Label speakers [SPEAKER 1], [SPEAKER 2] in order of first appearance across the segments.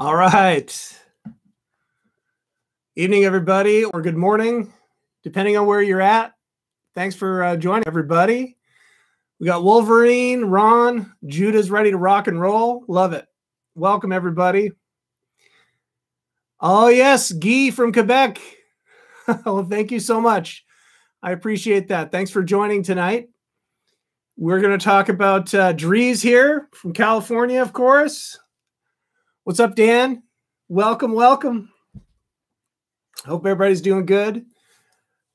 [SPEAKER 1] All right. Evening, everybody, or good morning, depending on where you're at. Thanks for uh, joining, everybody. We got Wolverine, Ron, Judah's ready to rock and roll. Love it. Welcome, everybody. Oh, yes, Guy from Quebec. well, thank you so much. I appreciate that. Thanks for joining tonight. We're going to talk about uh, Dries here from California, of course. What's up, Dan? Welcome, welcome. Hope everybody's doing good.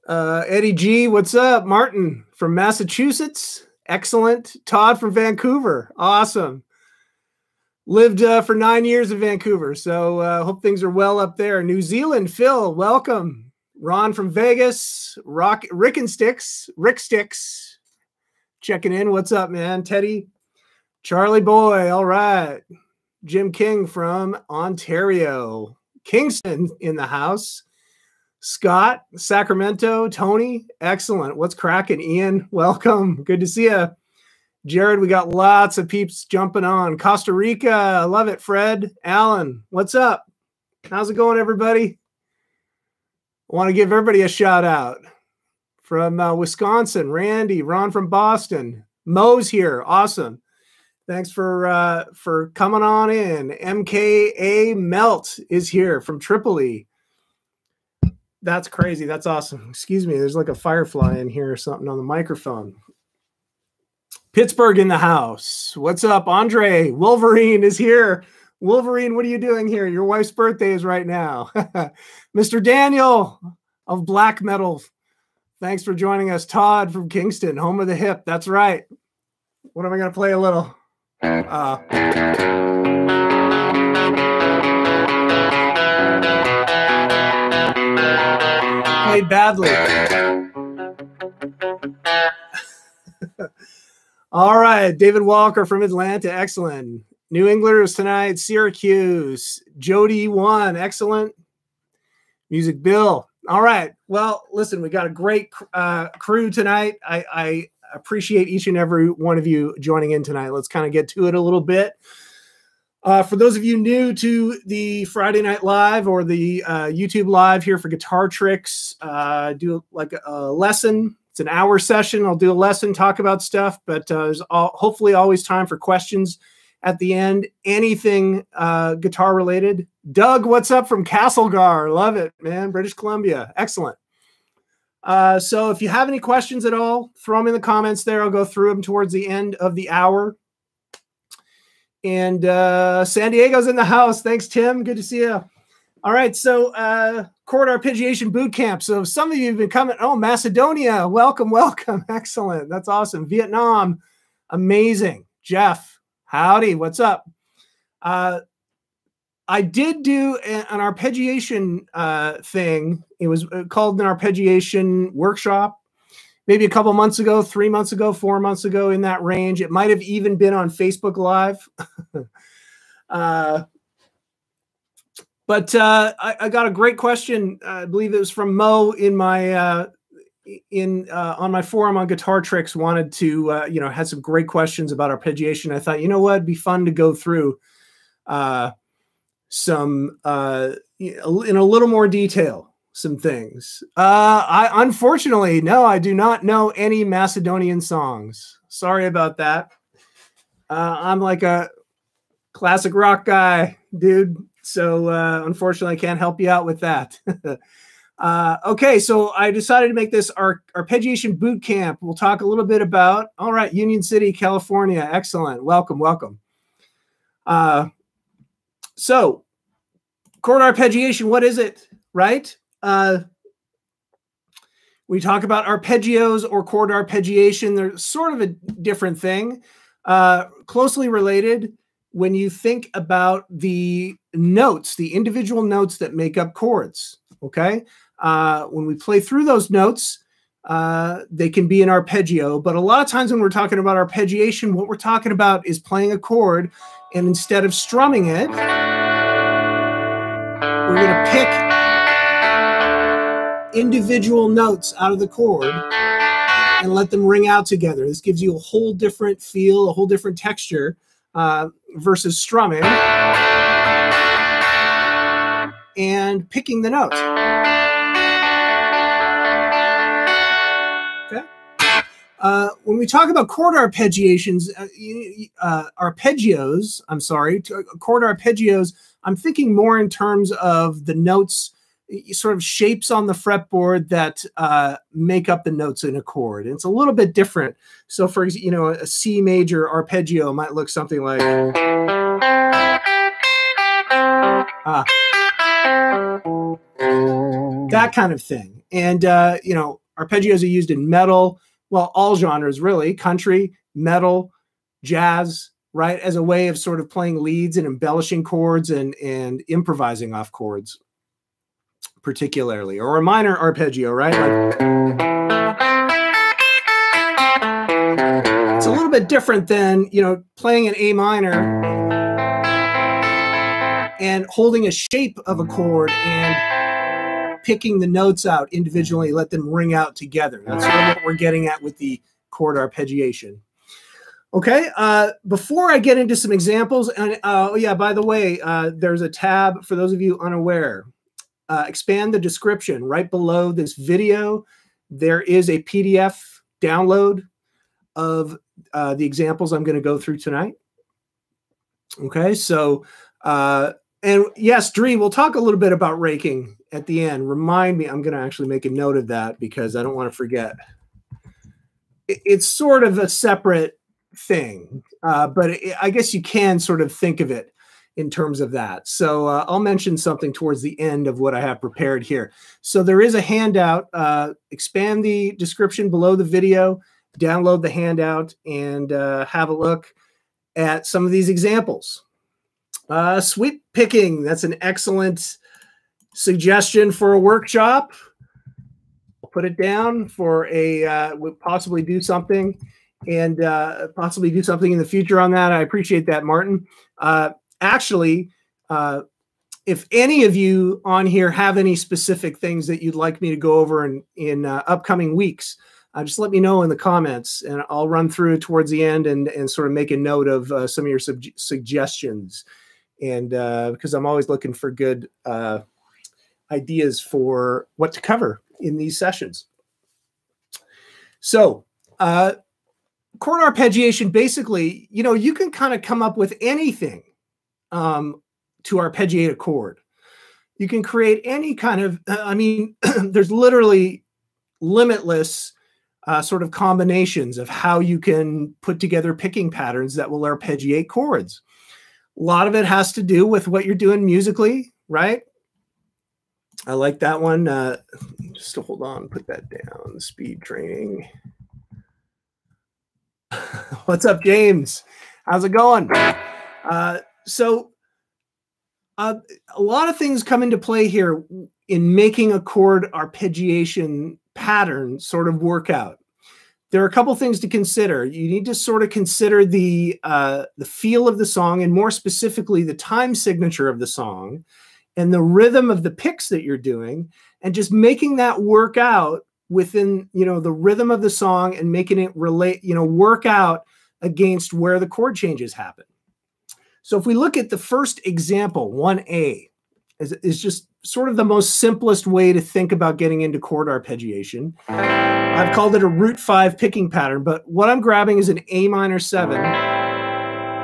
[SPEAKER 1] Uh, Eddie G, what's up? Martin from Massachusetts. Excellent. Todd from Vancouver. Awesome. Lived uh, for nine years in Vancouver, so uh, hope things are well up there. New Zealand, Phil, welcome. Ron from Vegas. Rock Rick and Sticks. Rick Sticks checking in. What's up, man? Teddy, Charlie Boy. All right. Jim King from Ontario. Kingston in the house. Scott, Sacramento, Tony, excellent. What's cracking? Ian, welcome. Good to see you. Jared, we got lots of peeps jumping on. Costa Rica, I love it. Fred, Alan, what's up? How's it going, everybody? I want to give everybody a shout out from uh, Wisconsin, Randy, Ron from Boston, Mo's here, awesome. Thanks for uh, for coming on in. MKA Melt is here from Tripoli. That's crazy. That's awesome. Excuse me. There's like a firefly in here or something on the microphone. Pittsburgh in the house. What's up, Andre? Wolverine is here. Wolverine, what are you doing here? Your wife's birthday is right now. Mr. Daniel of Black Metal Thanks for joining us, Todd from Kingston, home of the hip. That's right. What am I going to play a little? Uh, played badly. All right, David Walker from Atlanta, excellent. New Englanders tonight, Syracuse. Jody one, excellent. Music Bill, all right. Well, listen, we got a great uh, crew tonight. I, I appreciate each and every one of you joining in tonight. Let's kind of get to it a little bit. Uh, for those of you new to the Friday Night Live or the uh, YouTube Live here for Guitar Tricks, uh, do like a lesson. It's an hour session. I'll do a lesson, talk about stuff, but uh, there's all, hopefully always time for questions at the end. Anything uh, guitar related. Doug, what's up from Castlegar? Love it, man. British Columbia. Excellent. Uh, so if you have any questions at all, throw them in the comments there. I'll go through them towards the end of the hour. And uh, San Diego's in the house. Thanks, Tim. Good to see you. All right, so uh, chord arpeggiation boot camp. So some of you have been coming. Oh, Macedonia, welcome, welcome. Excellent. That's awesome. Vietnam, amazing. Jeff, Howdy, what's up? Uh, I did do an arpeggiation uh, thing. It was uh, called an arpeggiation workshop maybe a couple months ago, three months ago, four months ago, in that range. It might have even been on Facebook Live. uh, but uh, I, I, got a great question. I believe it was from Mo in my uh, in uh, on my forum on guitar tricks wanted to you know had some great questions about arpeggiation i thought you know what it'd be fun to go through some uh, in a little more detail some things uh, i unfortunately no i do not know any macedonian songs sorry about that uh, i'm like a classic rock guy dude so uh, unfortunately i can't help you out with that Uh, okay, so I decided to make this our arpeggiation boot camp. We'll talk a little bit about. All right, Union City, California. Excellent. Welcome, welcome. Uh, so, chord arpeggiation. What is it? Right. Uh, we talk about arpeggios or chord arpeggiation. They're sort of a different thing, uh, closely related. When you think about the notes, the individual notes that make up chords, okay? uh, when we play through those notes, uh, they can be an arpeggio. But a lot of times when we're talking about arpeggiation, what we're talking about is playing a chord, and instead of strumming it, we're going to pick individual notes out of the chord and let them ring out together. This gives you a whole different feel, a whole different texture uh, versus strumming. and picking the notes. Uh, when we talk about chord arpeggiations, uh, uh, arpeggios, I'm sorry, chord arpeggios, I'm thinking more in terms of the notes sort of shapes on the fretboard that uh, make up the notes in a chord. And it's a little bit different. So, for example, you know, a C major arpeggio might look something like. Uh, that kind of thing. And, uh, you know, arpeggios are used in metal, well, all genres really country, metal, jazz, right? As a way of sort of playing leads and embellishing chords and, and improvising off chords particularly, or a minor arpeggio, right? Like, it's a little bit different than, you know, playing an A minor and holding a shape of a chord and picking the notes out individually, let them ring out together. That's sort of what we're getting at with the chord arpeggiation. Okay, uh, before I get into some examples, and uh, oh yeah, by the way, uh, there's a tab for those of you unaware uh, expand the description right below this video. There is a PDF download of uh, the examples I'm going to go through tonight. Okay, so uh, and yes, Dree, we'll talk a little bit about raking at the end. Remind me, I'm going to actually make a note of that because I don't want to forget. It's sort of a separate thing, uh, but it, I guess you can sort of think of it in terms of that. So uh, I'll mention something towards the end of what I have prepared here. So there is a handout. Uh, expand the description below the video, download the handout, and uh, have a look at some of these examples. Uh, sweep picking, that's an excellent suggestion for a workshop. Put it down for a, uh, possibly do something and uh, possibly do something in the future on that. I appreciate that, Martin. Uh, actually, uh, if any of you on here have any specific things that you'd like me to go over in in uh, upcoming weeks, uh, just let me know in the comments, and I'll run through towards the end and and sort of make a note of uh, some of your suggestions. And uh, because I'm always looking for good uh, ideas for what to cover in these sessions. So, uh, chord arpeggiation basically, you know, you can kind of come up with anything um, to arpeggiate a chord. You can create any kind of, I mean, there's literally limitless uh, sort of combinations of how you can put together picking patterns that will arpeggiate chords. A lot of it has to do with what you're doing musically, right? I like that one. Uh, just to hold on, put that down. Speed training. What's up, James? How's it going? Uh, so uh, a lot of things come into play here in making a chord arpeggiation pattern sort of work out. There are a couple things to consider. You need to sort of consider the uh, the feel of the song, and more specifically, the time signature of the song, and the rhythm of the picks that you're doing, and just making that work out within you know the rhythm of the song and making it relate you know work out against where the chord changes happen so if we look at the first example, 1A, is, is just sort of the most simplest way to think about getting into chord arpeggiation. I've called it a root five picking pattern, but what I'm grabbing is an A minor seven.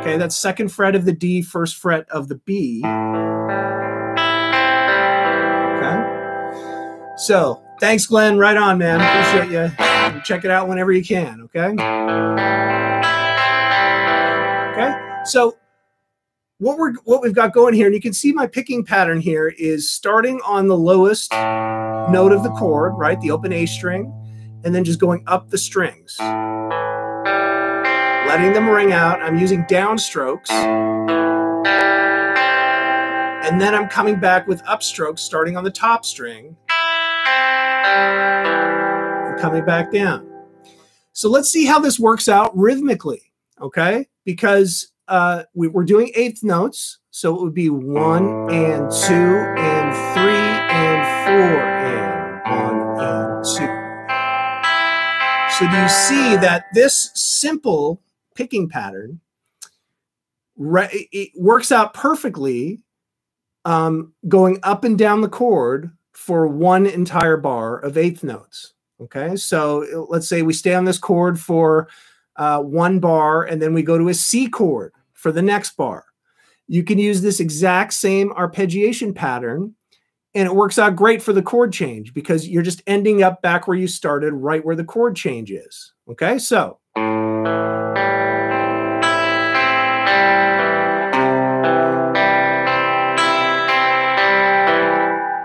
[SPEAKER 1] Okay, that's second fret of the D, first fret of the B. So thanks, Glenn. Right on, man. Appreciate you. Check it out whenever you can. Okay. Okay. So what we're what we've got going here, and you can see my picking pattern here is starting on the lowest note of the chord, right, the open A string, and then just going up the strings, letting them ring out. I'm using downstrokes, and then I'm coming back with upstrokes, starting on the top string, and coming back down. So let's see how this works out rhythmically, okay? Because uh, we, are doing eighth notes. So it would be one and two and three and four and one and two. So do you see that this simple picking pattern it works out perfectly um, going up and down the chord for one entire bar of eighth notes. Okay, so let's say we stay on this chord for uh, one bar and then we go to a C chord for the next bar. You can use this exact same arpeggiation pattern and it works out great for the chord change because you're just ending up back where you started, right where the chord change is. Okay, so.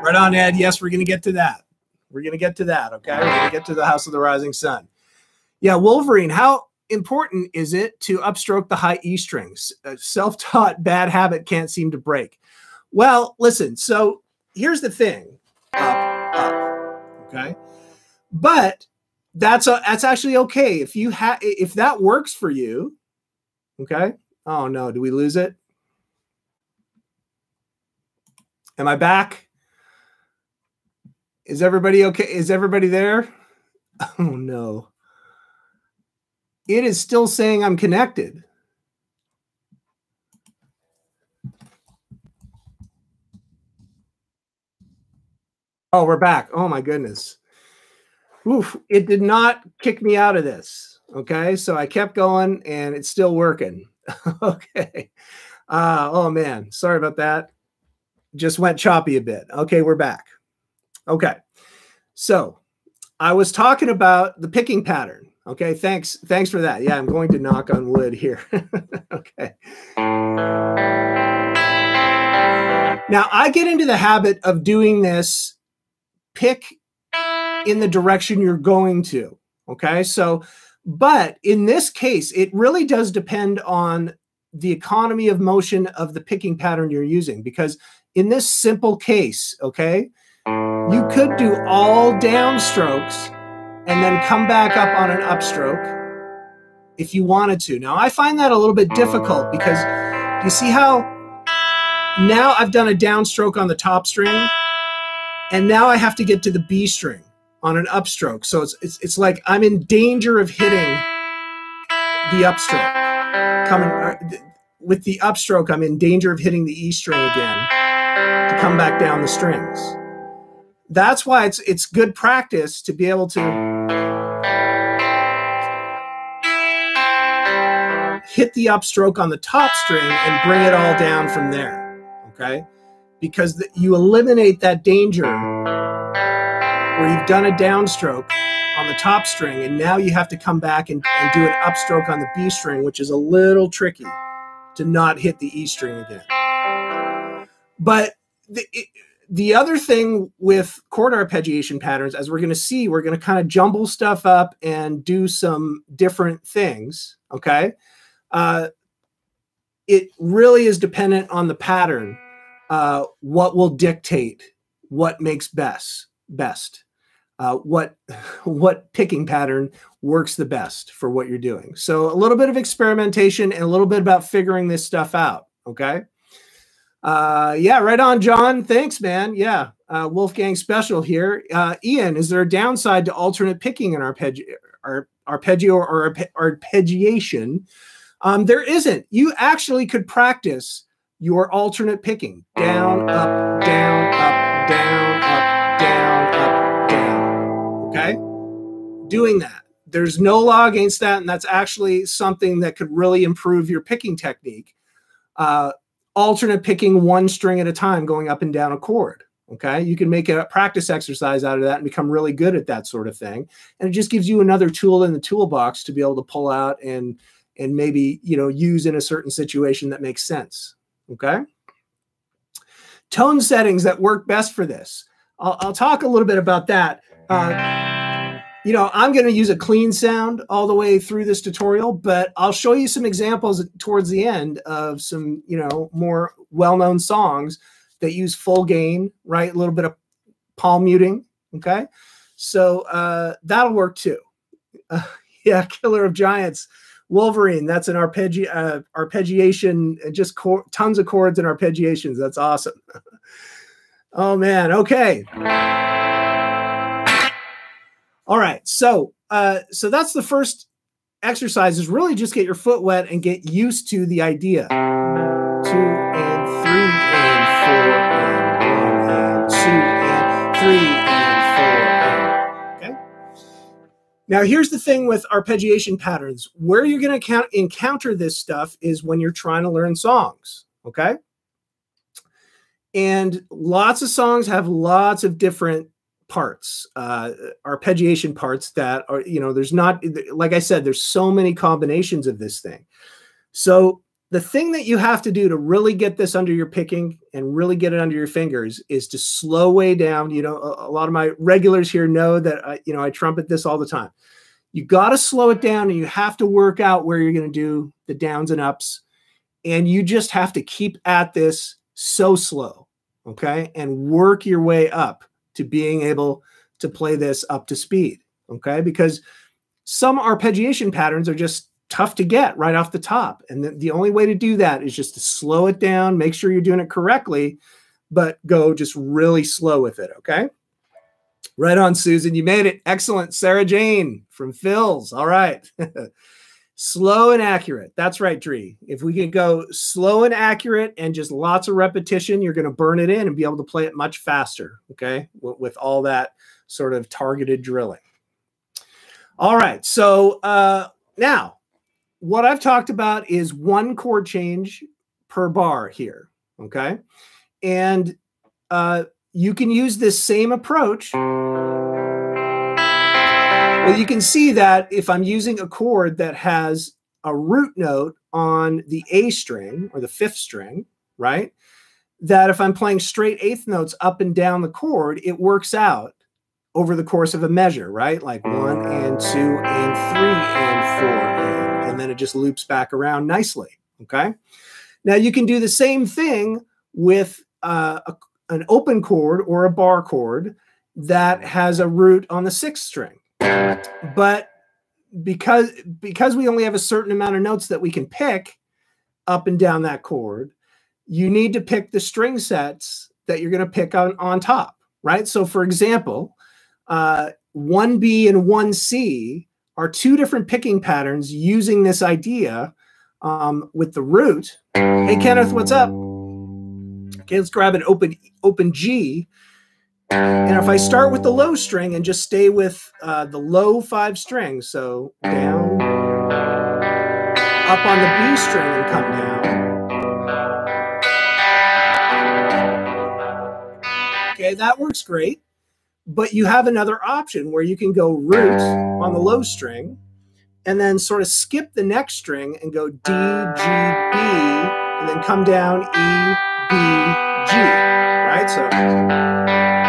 [SPEAKER 1] Right on, Ed. Yes, we're going to get to that. We're going to get to that. Okay. We're going to get to the House of the Rising Sun. Yeah, Wolverine, how important is it to upstroke the high E strings? Uh, a self taught bad habit can't seem to break. Well, listen, so here's the thing up, up. Okay. But that's a, that's actually okay if you have if that works for you okay oh no do we lose it am i back is everybody okay? Is everybody there? Oh no. It is still saying I'm connected. Oh, we're back. Oh my goodness. Oof, it did not kick me out of this. Okay. So I kept going and it's still working. okay. Uh, oh man. Sorry about that. Just went choppy a bit. Okay, we're back. Okay. So I was talking about the picking pattern. Okay. Thanks. Thanks for that. Yeah, I'm going to knock on wood here. okay. Now I get into the habit of doing this pick in the direction you're going to. Okay. So, but in this case, it really does depend on the economy of motion of the picking pattern you're using because in this simple case, okay, you could do all downstrokes and then come back up on an upstroke if you wanted to. Now, I find that a little bit difficult because you see how now I've done a downstroke on the top string and now I have to get to the B string on an upstroke. So it's, it's, it's like I'm in danger of hitting the upstroke. Coming uh, with the upstroke, I'm in danger of hitting the E string again to come back down the strings that's why it's it's good practice to be able to hit the upstroke on the top string and bring it all down from there. Okay, because the, you eliminate that danger where you've done a downstroke on the top string and now you have to come back and, and do an upstroke on the B string, which is a little tricky to not hit the E string again. But the, it, the other thing with chord arpeggiation patterns, as we're going to see, we're going to kind of jumble stuff up and do some different things. Okay. Uh, it really is dependent on the pattern, uh, what will dictate what makes best, best, uh, what, what picking pattern works the best for what you're doing. So a little bit of experimentation and a little bit about figuring this stuff out. Okay. Uh, yeah, right on, John. Thanks, man. Yeah, uh, Wolfgang special here. Uh, Ian, is there a downside to alternate picking in arpeggio, ar- arpeggio or arpeggiation? Um, there isn't. You actually could practice your alternate picking down, up, down, up, down, up, down, up, down. Okay, doing that. There's no law against that, and that's actually something that could really improve your picking technique. Uh, alternate picking one string at a time going up and down a chord. Okay. You can make a practice exercise out of that and become really good at that sort of thing. And it just gives you another tool in the toolbox to be able to pull out and and maybe you know use in a certain situation that makes sense. Okay. Tone settings that work best for this. I'll, I'll talk a little bit about that. Uh, you know, I'm going to use a clean sound all the way through this tutorial, but I'll show you some examples towards the end of some, you know, more well-known songs that use full gain, right? A little bit of palm muting, okay? So uh, that'll work too. Uh, yeah, Killer of Giants, Wolverine. That's an arpeggi uh, arpeggiation, uh, just tons of chords and arpeggiations. That's awesome. oh man, okay. All right. So, uh, so that's the first exercise is really just get your foot wet and get used to the idea. Two and three and four and one and two and three and four okay. Now here's the thing with arpeggiation patterns. Where you're going to encounter this stuff is when you're trying to learn songs. Okay. And lots of songs have lots of different parts, uh, arpeggiation parts that are, you know, there's not, like I said, there's so many combinations of this thing. So the thing that you have to do to really get this under your picking and really get it under your fingers is to slow way down. You know, a, a lot of my regulars here know that I, you know, I trumpet this all the time. You got to slow it down and you have to work out where you're going to do the downs and ups. And you just have to keep at this so slow, okay? And work your way up to being able to play this up to speed, okay? Because some arpeggiation patterns are just tough to get right off the top. And the, the only way to do that is just to slow it down, make sure you're doing it correctly, but go just really slow with it, okay? Right on, Susan. You made it. Excellent. Sarah Jane from Phil's. All right. slow and accurate. That's right, Dree. If we can go slow and accurate and just lots of repetition, you're going to burn it in and be able to play it much faster. Okay. With, with all that sort of targeted drilling. All right. So uh, now what I've talked about is one chord change per bar here. Okay. And uh, you can use this same approach. Well, you can see that if I'm using a chord that has a root note on the A string or the fifth string, right? That if I'm playing straight eighth notes up and down the chord, it works out over the course of a measure, right? Like one and two and three and four and, and then it just loops back around nicely. Okay. Now you can do the same thing with uh, a, an open chord or a bar chord that has a root on the sixth string. But because because we only have a certain amount of notes that we can pick up and down that chord, you need to pick the string sets that you're going to pick on on top, right? So for example, uh, 1B and 1C are two different picking patterns using this idea um, with the root. Hey Kenneth, what's up? Okay, let's grab an open open G and if I start with the low string and just stay with uh, the low five strings, so down, up on the B string and come down. Okay, that works great. But you have another option where you can go root on the low string and then sort of skip the next string and go D, G, B, and then come down E, B, G, right? So.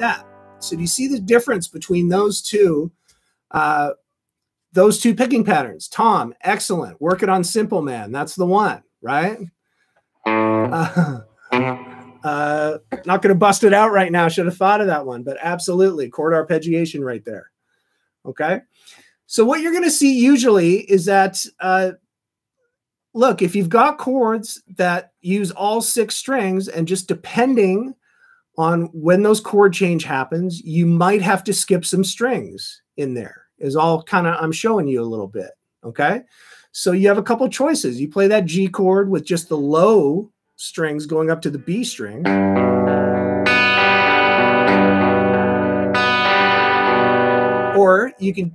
[SPEAKER 1] That. So do you see the difference between those two, uh, those two picking patterns? Tom, excellent. Working on Simple Man. That's the one, right? Uh, uh, not going to bust it out right now. Should have thought of that one, but absolutely chord arpeggiation right there. Okay. So what you're going to see usually is that, uh, look, if you've got chords that use all six strings and just depending on when those chord change happens, you might have to skip some strings in there. Is all kind of I'm showing you a little bit. Okay. So you have a couple choices. You play that G chord with just the low strings going up to the B string. Or you can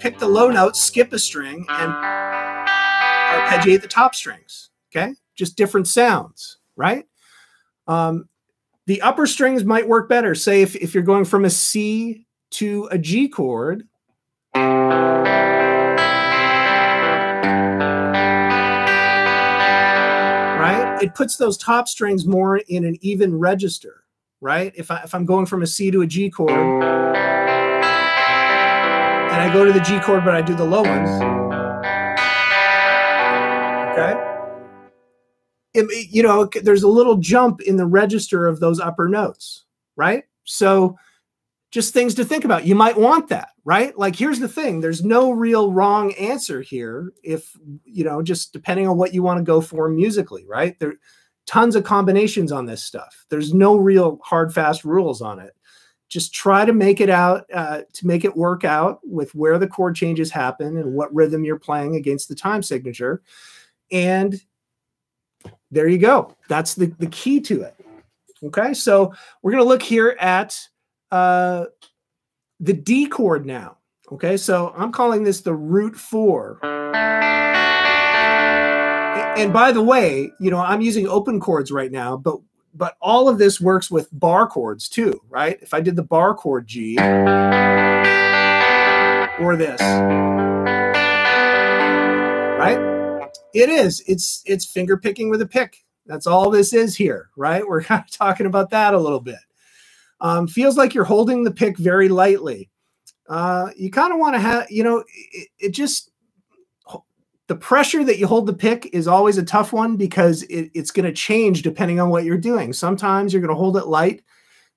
[SPEAKER 1] pick the low note, skip a string, and arpeggiate the top strings. Okay. Just different sounds, right? Um, the upper strings might work better. Say if, if you're going from a C to a G chord, right? It puts those top strings more in an even register, right? If, I, if I'm going from a C to a G chord, and I go to the G chord, but I do the low ones, okay? It, you know, there's a little jump in the register of those upper notes, right? So just things to think about. You might want that, right? Like here's the thing, there's no real wrong answer here if, you know, just depending on what you want to go for musically, right? There tons of combinations on this stuff. There's no real hard fast rules on it. Just try to make it out uh, to make it work out with where the chord changes happen and what rhythm you're playing against the time signature. And there you go. That's the, the key to it. Okay, so we're going to look here at uh, the D chord now. Okay, so I'm calling this the root four. And by the way, you know, I'm using open chords right now, but but all of this works with bar chords too, right? If I did the bar chord G or this, It is. It's it's finger picking with a pick. That's all this is here, right? We're kind of talking about that a little bit. Um, feels like you're holding the pick very lightly. Uh, you kind of want to have, you know, it, it, just the pressure that you hold the pick is always a tough one because it, it's going to change depending on what you're doing. Sometimes you're going to hold it light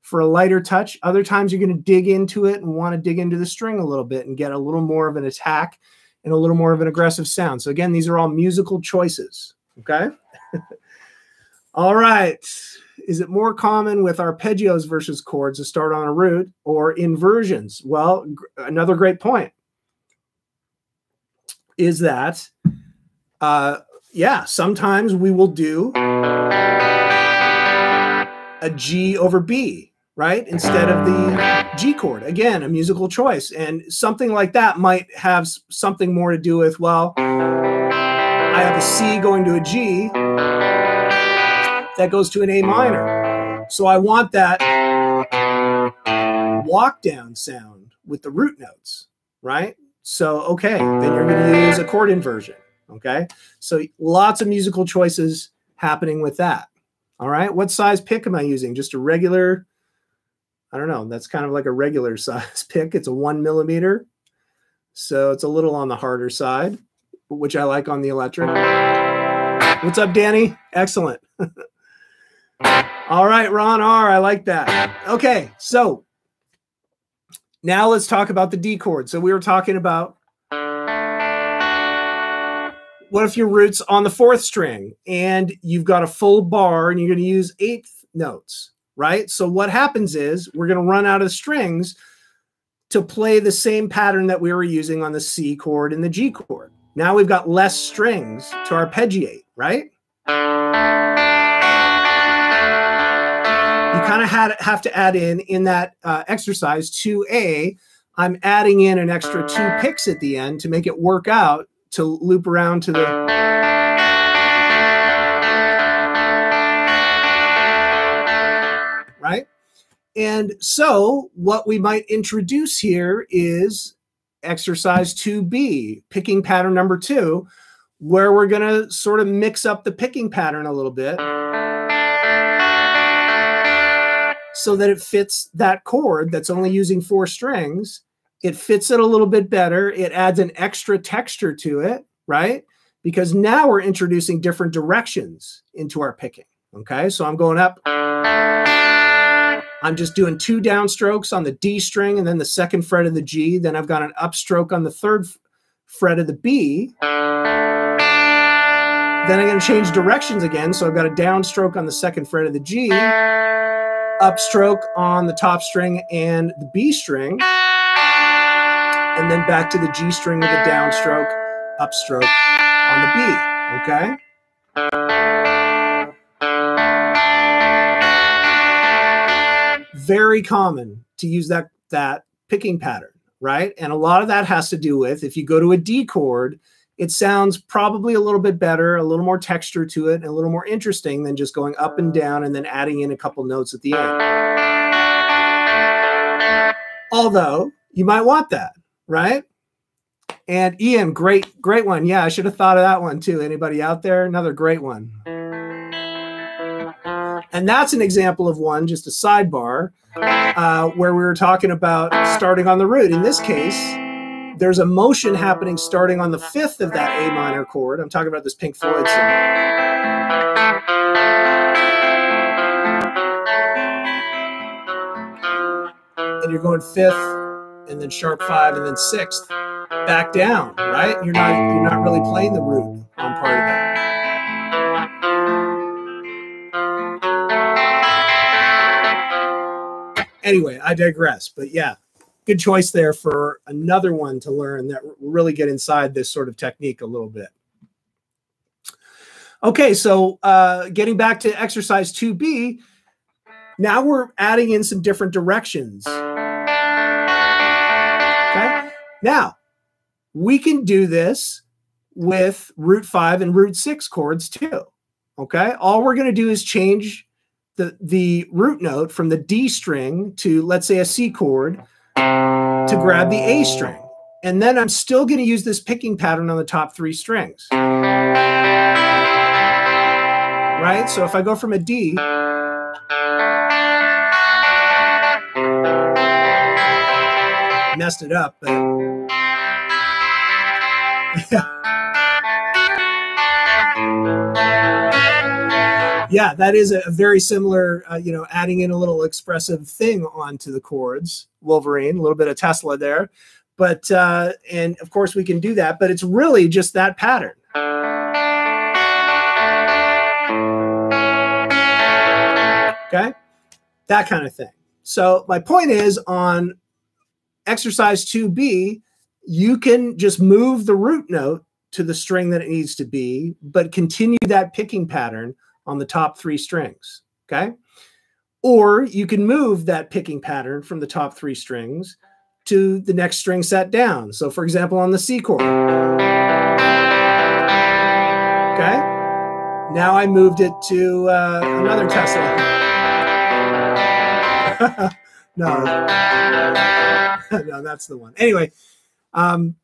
[SPEAKER 1] for a lighter touch. Other times you're going to dig into it and want to dig into the string a little bit and get a little more of an attack and a little more of an aggressive sound. So again, these are all musical choices. Okay. all right. Is it more common with arpeggios versus chords to start on a root or inversions? Well, another great point is that, uh, yeah, sometimes we will do a G over B, right? Instead of the G chord. Again, a musical choice. And something like that might have something more to do with, well, I have a C going to a G that goes to an A minor. So I want that walk down sound with the root notes, right? So, okay, then you're going to use a chord inversion. Okay. So lots of musical choices happening with that. All right. What size pick am I using? Just a regular, I don't know. That's kind of like a regular size pick. It's a one millimeter. So it's a little on the harder side, which I like on the electric. What's up, Danny? Excellent. All right, Ron R. I like that. Okay, so now let's talk about the D chord. So we were talking about what if your root's on the fourth string and you've got a full bar and you're going to use eighth notes, right? So what happens is we're going to run out of strings to play the same pattern that we were using on the C chord and the G chord. Now we've got less strings to arpeggiate, right? you kind of had have to add in in that uh, exercise 2a i'm adding in an extra two picks at the end to make it work out to loop around to the and so what we might introduce here is exercise 2b picking pattern number two where we're going to sort of mix up the picking pattern a little bit so that it fits that chord that's only using four strings. It fits it a little bit better. It adds an extra texture to it, right? Because now we're introducing different directions into our picking. Okay, so I'm going up. I'm just doing two downstrokes on the D string and then the second fret of the G. Then I've got an upstroke on the third fret of the B. Then I'm going to change directions again. So I've got a downstroke on the second fret of the G upstroke on the top string and the B string, and then back to the G string with a downstroke, upstroke on the B, okay? Very common to use that, that picking pattern, right? And a lot of that has to do with if you go to a D chord, it sounds probably a little bit better, a little more texture to it, and a little more interesting than just going up and mm. down and then adding in a couple notes at the end. Mm. Although you might want that, right? And Ian, great, great one. Yeah, I should have thought of that one too. Anybody out there? Another great one. And that's an example of one, just a sidebar, uh, where we were talking about starting on the root. In this case, there's a motion happening starting on the fifth of that A minor chord. I'm talking about this Pink Floyd song. And you're going fifth, and then sharp five, and then sixth, back down, right? You're not you're not really playing the root on part of that. Anyway, I digress. But yeah, good choice there for another one to learn that really get inside this sort of technique a little bit. Okay, so uh, getting back to exercise 2B, now we're adding in some different directions. Okay, now we can do this with root 5 and root 6 chords too. Okay, all we're going to do is change the, the root note from the D string to, let's say, a C chord to grab the A string. And then I'm still going to use this picking pattern on the top three strings. Right? So if I go from a D, messed it up, but. yeah, that is a, very similar, uh, you know, adding in a little expressive thing onto the chords. Wolverine, a little bit of Tesla there, but uh, and of course we can do that, but it's really just that pattern. Okay, that kind of thing. So my point is on exercise 2B, you can just move the root note to the string that it needs to be, but continue that picking pattern on the top three strings. Okay. Or you can move that picking pattern from the top three strings to the next string set down. So, for example, on the C chord. Okay. Now I moved it to uh, another Tesla. no. no, that's the one. Anyway. Um,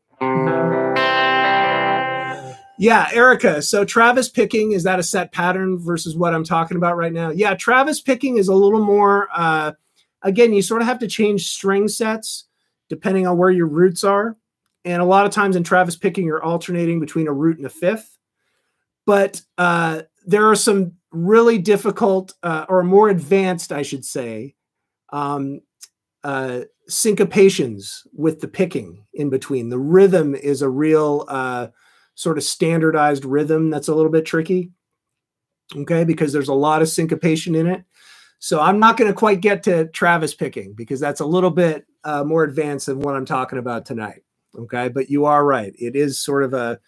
[SPEAKER 1] yeah, Erica. So Travis picking is that a set pattern versus what I'm talking about right now? Yeah, Travis picking is a little more. Uh, again, you sort of have to change string sets depending on where your roots are, and a lot of times in Travis picking, you're alternating between a root and a fifth. But uh, there are some really difficult uh, or more advanced, I should say, um, uh, syncopations with the picking in between. The rhythm is a real uh, sort of standardized rhythm that's a little bit tricky. Okay, because there's a lot of syncopation in it. So I'm not going to quite get to Travis picking because that's a little bit uh, more advanced than what I'm talking about tonight. Okay, but you are right. It is sort of a,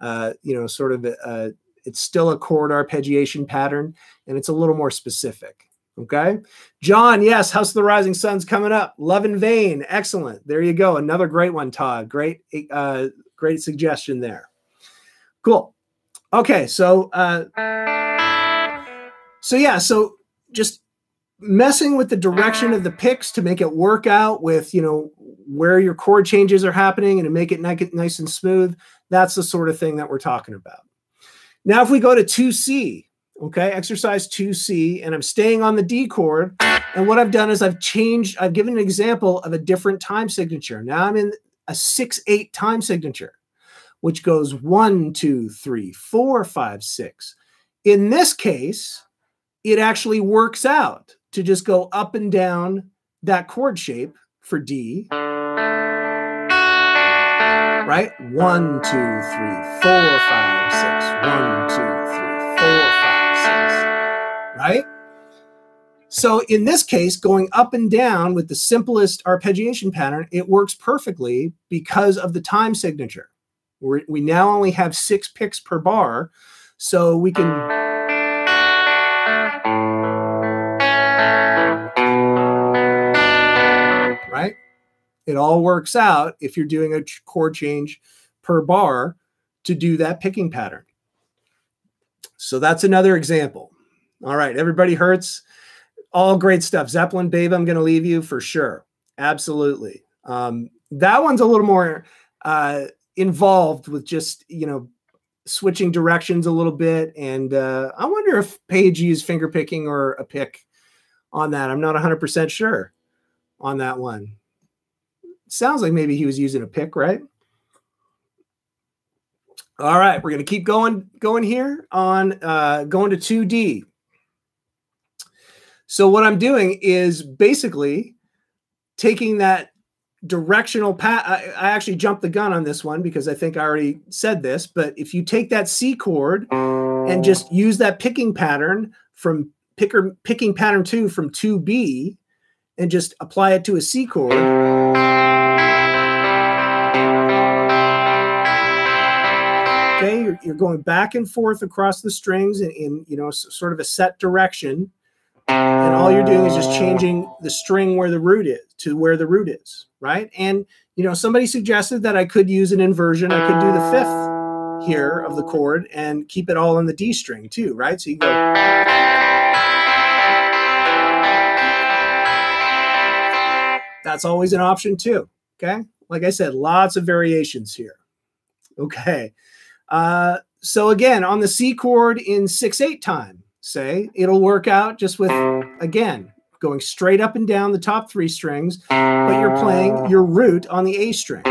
[SPEAKER 1] uh, you know, sort of a, it's still a chord arpeggiation pattern, and it's a little more specific. Okay, John. Yes, House of the Rising Sun's coming up. Love in Vain. Excellent. There you go. Another great one, Todd. Great, uh, great suggestion there. Cool. Okay, so uh, so yeah, so just messing with the direction of the picks to make it work out with you know where your chord changes are happening and to make it nice and smooth. That's the sort of thing that we're talking about. Now, if we go to 2C, okay, exercise 2C, and I'm staying on the D chord, and what I've done is I've changed, I've given an example of a different time signature. Now I'm in a 6 8 time signature which goes one, two, three, four, five, six. In this case, it actually works out to just go up and down that chord shape for D. Right? One, two, three, four, five, six. One, two, three, four, five, six. Right? So in this case, going up and down with the simplest arpeggiation pattern, it works perfectly because of the time signature. We're, we now only have six picks per bar, so we can. Right? It all works out if you're doing a chord change per bar to do that picking pattern. So that's another example. All right, everybody hurts. All great stuff. Zeppelin, babe, I'm going to leave you for sure. Absolutely. Um, that one's a little more uh, involved with just you know switching directions a little bit. And uh, i wonder if page used finger picking or a pick on that. I'm not 100% sure on that one. Sounds like maybe he was using a pick right? All right we're going to keep going going here on uh, going to 2d so what i'm doing is basically taking that directional path. I, I, actually jumped the gun on this one because I think I already said this. But if you take that C chord and just use that picking pattern from picker picking pattern two from 2B and just apply it to a C chord. Okay, you're, you're going back and forth across the strings in, in you know sort of a set direction, and all you're doing is just changing the string where the root is to where the root is, right? And you know somebody suggested that I could use an inversion. I could do the fifth here of the chord and keep it all in the D string too, right? So you go. That's always an option too. Okay. Like I said, lots of variations here. Okay. Uh, so again, on the C chord in 6 8 time, say, it'll work out just with, again, going straight up and down the top three strings, but you're playing your root on the A string. Okay.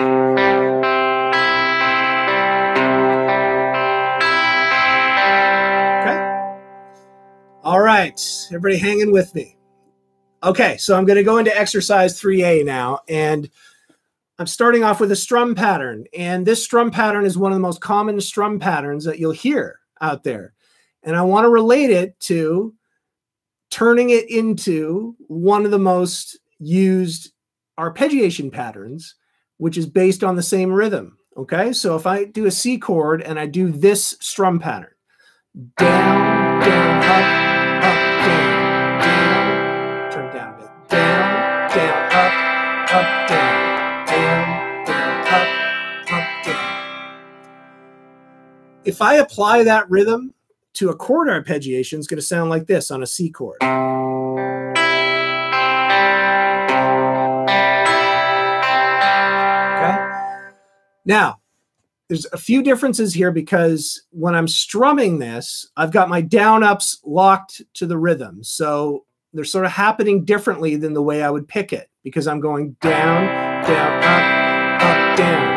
[SPEAKER 1] All right. Everybody hanging with me. Okay. So I'm going to go into exercise 3A now. And I'm starting off with a strum pattern, and this strum pattern is one of the most common strum patterns that you'll hear out there. And I want to relate it to turning it into one of the most used arpeggiation patterns, which is based on the same rhythm. Okay, so if I do a C chord and I do this strum pattern down, down, up, up, down, down, turn down a bit, down, down, up, up, down. down, down, up, up, down. If I apply that rhythm to a chord arpeggiation, is going to sound like this on a C chord. Okay. Now, there's a few differences here because when I'm strumming this, I've got my down ups locked to the rhythm. So they're sort of happening differently than the way I would pick it because I'm going down, down, up, up, down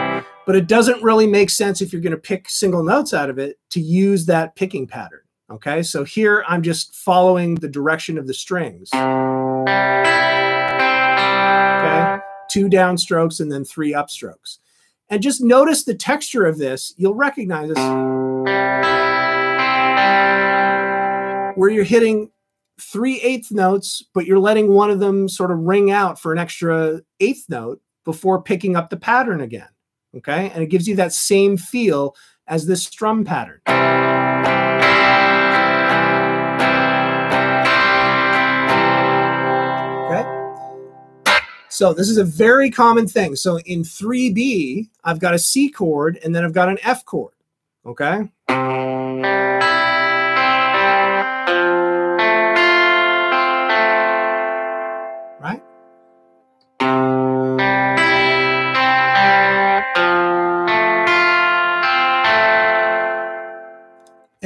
[SPEAKER 1] but it doesn't really make sense if you're going to pick single notes out of it to use that picking pattern. Okay, so here I'm just following the direction of the strings. Okay, two downstrokes and then three upstrokes. And just notice the texture of this. You'll recognize this where you're hitting three eighth notes, but you're letting one of them sort of ring out for an extra eighth note before picking up the pattern again. Okay. And it gives you that same feel as this strum pattern. Okay. So this is a very common thing. So in 3B, I've got a C chord and then I've got an F chord. Okay.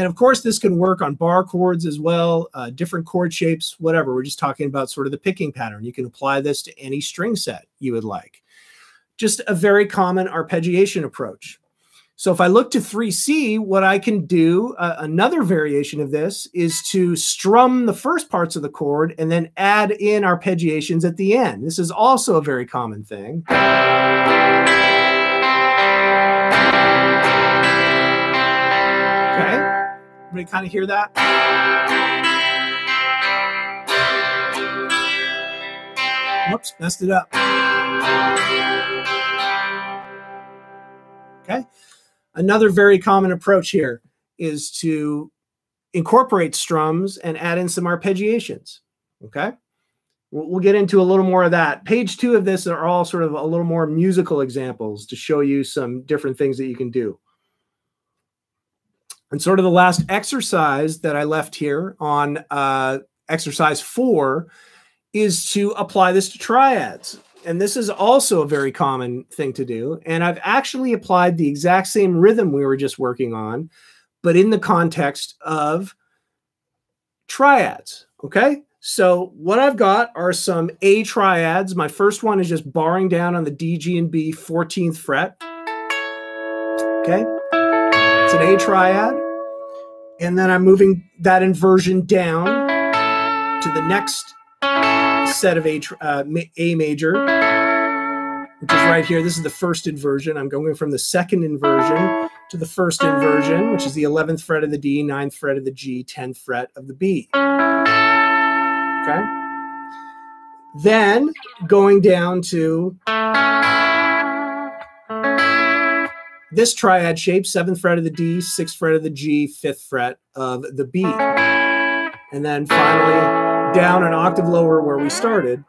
[SPEAKER 1] And of course, this can work on bar chords as well, uh, different chord shapes, whatever. We're just talking about sort of the picking pattern. You can apply this to any string set you would like. Just a very common arpeggiation approach. So if I look to 3C, what I can do, uh, another variation of this, is to strum the first parts of the chord and then add in arpeggiations at the end. This is also a very common thing. Everybody kind of hear that? Whoops, messed it up. Okay. Another very common approach here is to incorporate strums and add in some arpeggiations. Okay. We'll get into a little more of that. Page two of this are all sort of a little more musical examples to show you some different things that you can do. And sort of the last exercise that I left here on uh, exercise four is to apply this to triads. And this is also a very common thing to do. And I've actually applied the exact same rhythm we were just working on, but in the context of triads. Okay. So what I've got are some A triads. My first one is just barring down on the D, G, and B 14th fret. Okay. It's an A triad and then I'm moving that inversion down to the next set of A, uh, A major, which is right here. This is the first inversion. I'm going from the second inversion to the first inversion, which is the 11th fret of the D, 9th fret of the G, 10th fret of the B. Okay. Then going down to this triad shape, seventh fret of the D, sixth fret of the G, fifth fret of the B. And then finally down an octave lower where we started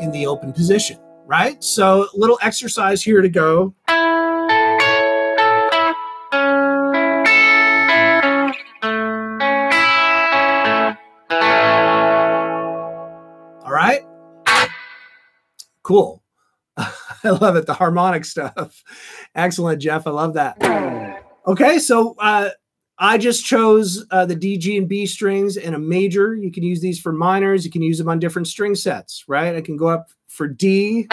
[SPEAKER 1] in the open position, right? So little exercise here to go. All right. Cool. I love it. The harmonic stuff. Excellent, Jeff. I love that. Okay, so uh, I just chose uh, the D, G, and B strings in a major. You can use these for minors. You can use them on different string sets, right? I can go up for D.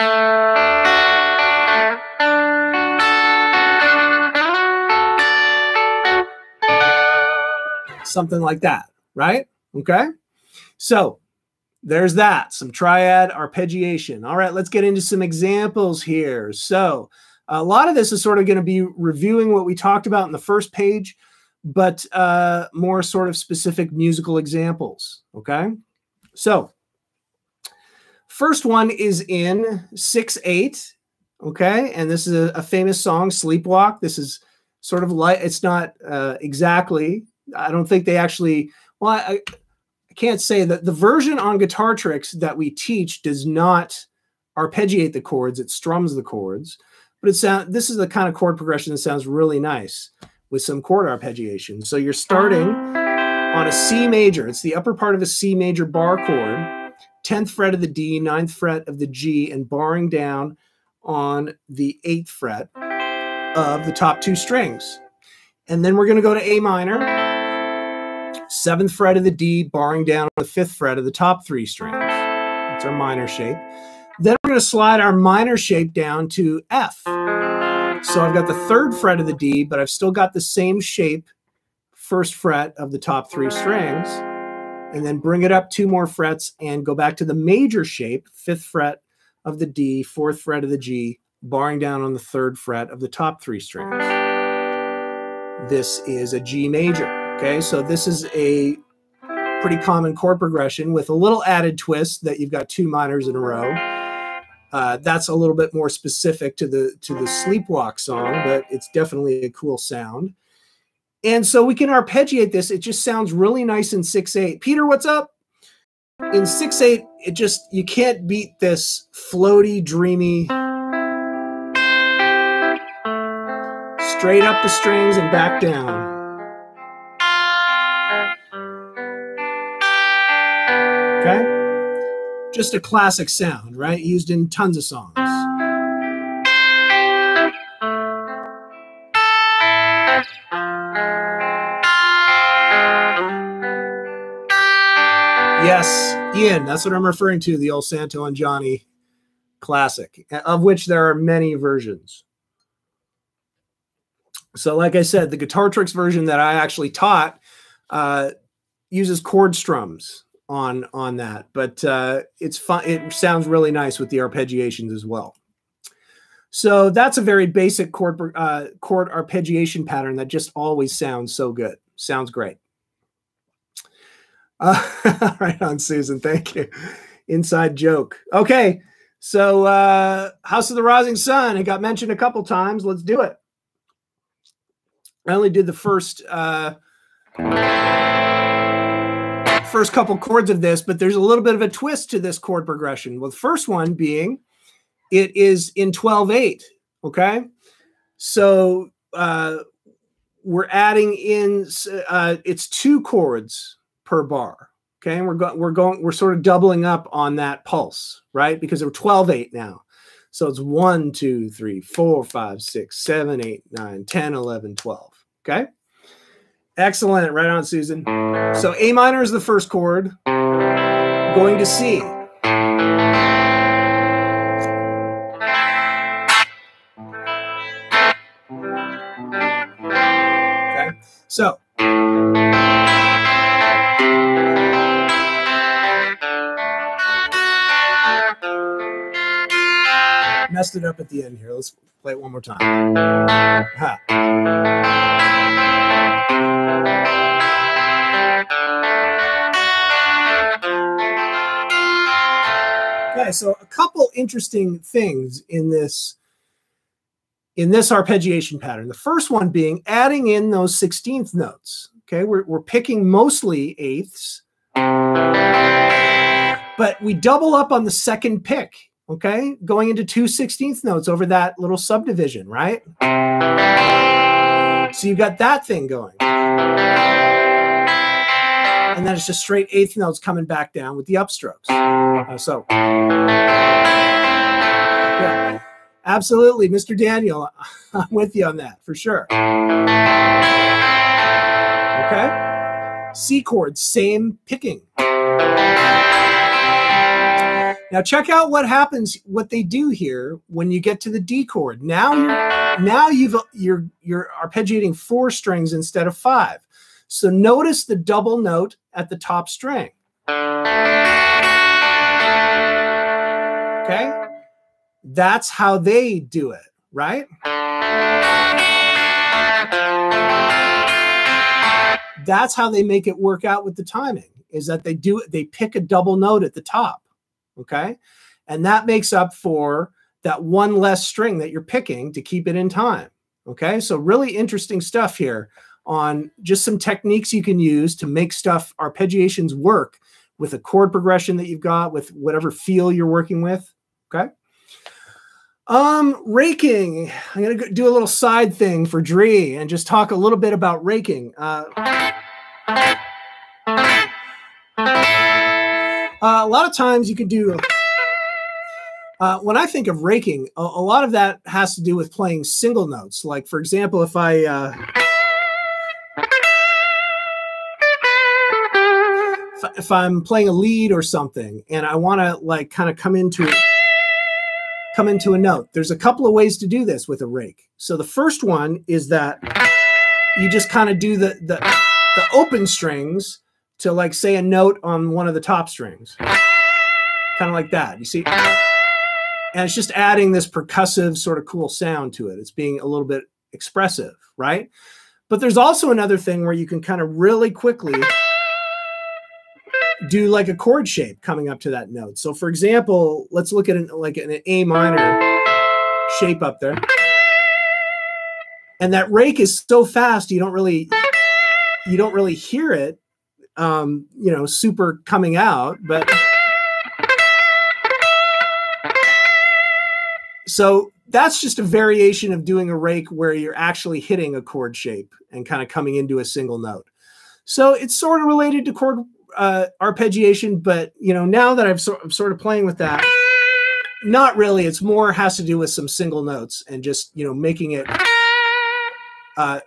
[SPEAKER 1] Something like that, right? Okay. So there's that, some triad arpeggiation. All right, let's get into some examples here. So a lot of this is sort of going to be reviewing what we talked about in the first page but uh, more sort of specific musical examples. Okay. So, first one is in 6 8. Okay. And this is a, a, famous song, Sleepwalk. This is sort of like, it's not uh, exactly, I don't think they actually, well, I can't say that the version on guitar tricks that we teach does not arpeggiate the chords, it strums the chords. But it sound, this is the kind of chord progression that sounds really nice with some chord arpeggiation. So you're starting on a C major. It's the upper part of a C major bar chord, 10th fret of the D, 9th fret of the G, and barring down on the 8th fret of the top two strings. And then we're going to go to A minor, 7th fret of the D, barring down on the 5th fret of the top three strings. That's our minor shape. Then we're going to slide our minor shape down to F. So I've got the third fret of the D, but I've still got the same shape, first fret of the top three strings, and then bring it up two more frets and go back to the major shape, fifth fret of the D, fourth fret of the G, barring down on the third fret of the top three strings. This is a G major. Okay, so this is a pretty common chord progression with a little added twist that you've got two minors in a row uh, that's a little bit more specific to the to the sleepwalk song, but it's definitely a cool sound. And so we can arpeggiate this. It just sounds really nice in six eight. Peter, what's up? In six eight, it just you can't beat this floaty, dreamy, straight up the strings and back down. Just a classic sound, right? Used in tons of songs. Yes, Ian, that's what I'm referring to, the old Santo and Johnny classic, of which there are many versions. So, like I said, the Guitar Tricks version that I actually taught uh, uses chord strums on on that, but uh, it's fun. It sounds really nice with the arpeggiations as well. So that's a very basic chord uh, chord arpeggiation pattern that just always sounds so good. Sounds great. Uh, right on, Susan. Thank you. Inside joke. Okay, so uh, House of the Rising Sun. It got mentioned a couple times. Let's do it. I only did the first. Uh, first couple chords of this, but there's a little bit of a twist to this chord progression. Well, the first one being it is in 12 8. Okay. So uh, we're adding in, uh, it's two chords per bar. Okay. And we're, go- we're going, we're sort of doubling up on that pulse, right? Because we're 12 8 now. So it's 1, 2, 3, 4, 5, 6, 7, 8, 9, 10, 11, 12. Okay. Excellent. Right on, Susan. So A minor is the first chord. Going to C. Okay. So. Messed it up at the end here. Let's play it one more time. Ha. So a couple interesting things in this in this arpeggiation pattern. The first one being adding in those 16th notes. Okay, we're, we're picking mostly eighths, but we double up on the second pick. Okay, going into two 16th notes over that little subdivision, right? So you've got that thing going. And then it's just straight eighth notes coming back down with the upstrokes. Uh, so, yeah, absolutely, Mr. Daniel, I'm with you on that for sure. Okay. C chord, same picking. Now check out what happens, what they do here when you get to the D chord. Now you're now you've you're you're arpeggiating four strings instead of five. So notice the double note at the top string. Okay? That's how they do it, right? That's how they make it work out with the timing is that they do they pick a double note at the top. Okay? And that makes up for that one less string that you're picking to keep it in time. Okay? So really interesting stuff here on just some techniques you can use to make stuff arpeggiations work with a chord progression that you've got with whatever feel you're working with okay? Um raking. I'm to do a little side thing for Dree and just talk a little bit about raking. Uh, uh, a lot of times you can do uh, when I think of raking, a, a, lot of that has to do with playing single notes. Like, for example, if I if I'm playing a lead or something and I want to like kind of come into come into a note, there's a couple of ways to do this with a rake. So the first one is that you just kind of do the the the open strings to like say a note on one of the top strings. Kind of like that. You see? And it's just adding this percussive sort of cool sound to it. It's being a little bit expressive, right? But there's also another thing where you can kind of really quickly do like a chord shape coming up to that note. So for example, let's look at an, like an A minor shape up there. And that rake is so fast you don't really you don't really hear it um, you know, super coming out, but so that's just a variation of doing a rake where you're actually hitting a chord shape and kind of coming into a single note. So it's sort of related to chord uh, arpeggiation, but you know, now that I've so, I'm sort of playing with that, not really. It's more has to do with some single notes and just you know making it uh,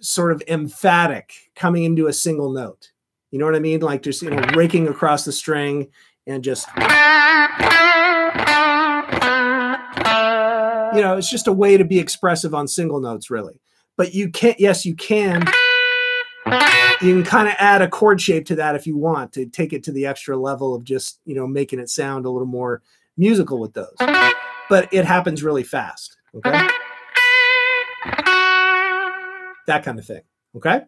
[SPEAKER 1] sort of emphatic, coming into a single note. You know what I mean? Like just you know raking across the string and just you know it's just a way to be expressive on single notes, really. But you can't. Yes, you can you can kind of add a chord shape to that if you want to take it to the extra level of just you know making it sound a little more musical with those. But it happens really fast okay? That kind of thing okay?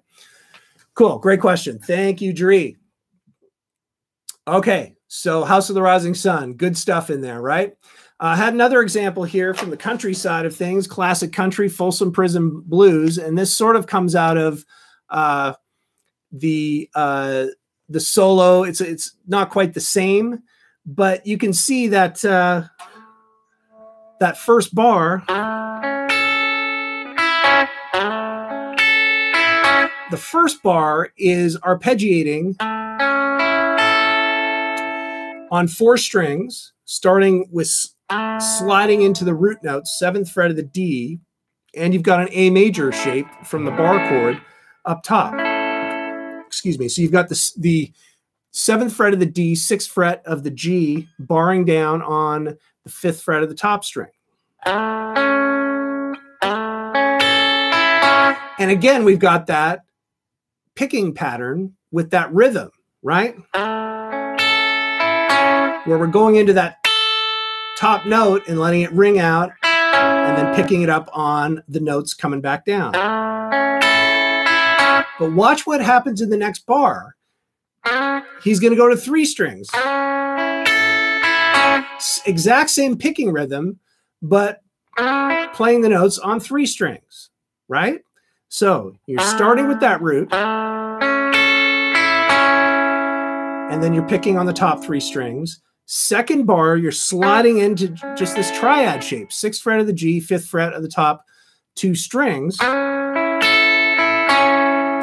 [SPEAKER 1] Cool great question. Thank you Dree. okay so house of the rising sun good stuff in there right? I uh, had another example here from the country side of things classic country folsom prison blues and this sort of comes out of uh, the uh, the solo. It's it's not quite the same, but you can see that uh, that first bar. The first bar is arpeggiating on four strings, starting with sliding into the root note, seventh fret of the D, and you've got an A major shape from the bar chord up top. Excuse me. So you've got this the seventh fret of the D, sixth fret of the G, barring down on the fifth fret of the top string. And again, we've got that picking pattern with that rhythm, right? Where we're going into that top note and letting it ring out and then picking it up on the notes coming back down. But watch what happens in the next bar. He's going to go to three strings. Exact same picking rhythm, but playing the notes on three strings, right? So you're starting with that root, and then you're picking on the top three strings. Second bar, you're sliding into just this triad shape, sixth fret of the G, fifth fret of the top two strings.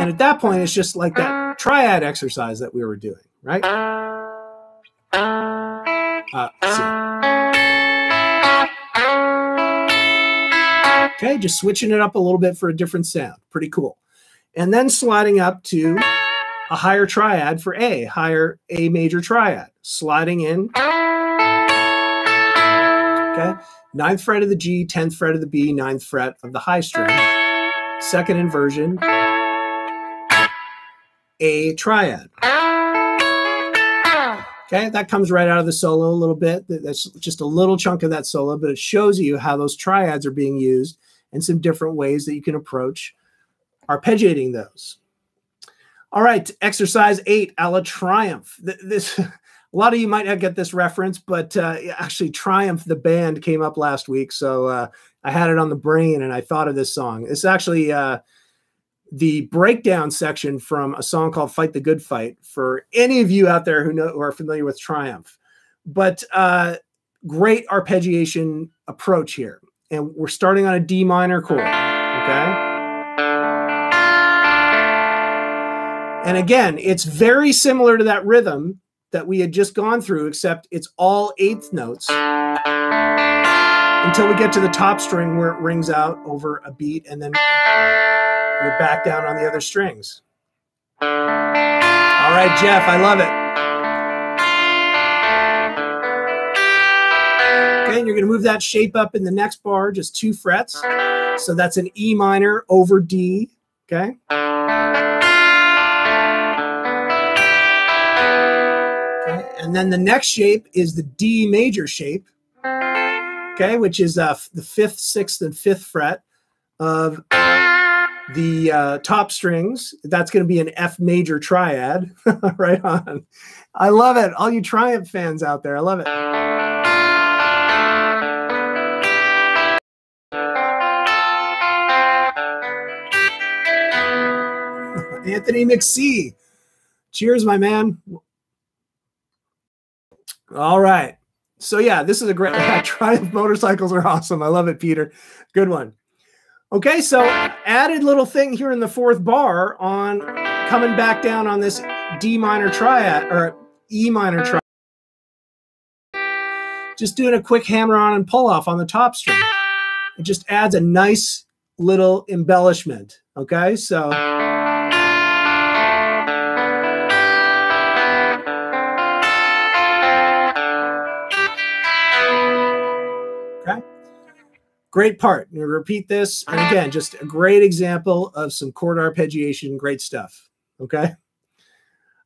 [SPEAKER 1] And at that point, it's just like that triad exercise that we were doing, right? Uh, okay, just switching it up a little bit for a different sound. Pretty cool. And then sliding up to a higher triad for A, higher A major triad. Sliding in. Okay, ninth fret of the G, 10th fret of the B, ninth fret of the high string. Second inversion, A triad. Okay, that comes right out of the solo a little bit. That's just a little chunk of that solo, but it shows you how those triads are being used and some different ways that you can approach arpeggiating those. All right, exercise eight, a la Triumph. This a lot of you might not get this reference, but uh, actually, Triumph, the band, came up last week, so uh, I had it on the brain and I thought of this song. It's actually uh, the breakdown section from a song called Fight the Good Fight for any of you out there who know who are familiar with Triumph. But uh, great arpeggiation approach here. And we're starting on a D minor chord. Okay. And again, it's very similar to that rhythm that we had just gone through, except it's all eighth notes until we get to the top string where it rings out over a beat and then you're back down on the other strings. All right, Jeff, I love it. Okay, and you're going to move that shape up in the next bar, just two frets. So that's an E minor over D. Okay. Okay, and then the next shape is the D major shape. Okay, which is uh, the fifth, sixth, and fifth fret of the uh, top strings, that's going to be an F major triad. right on. I love it. All you Triumph fans out there, I love it. Anthony McSee. Cheers, my man. All right. So yeah, this is a great uh-huh. Triumph motorcycles are awesome. I love it, Peter. Good one. Okay, so added little thing here in the fourth bar on coming back down on this D minor triad or E minor uh-huh. triad. Just doing a quick hammer on and pull off on the top string. It just adds a nice little embellishment. Okay, so. Great part. You repeat this. And again, just a great example of some chord arpeggiation. Great stuff. Okay.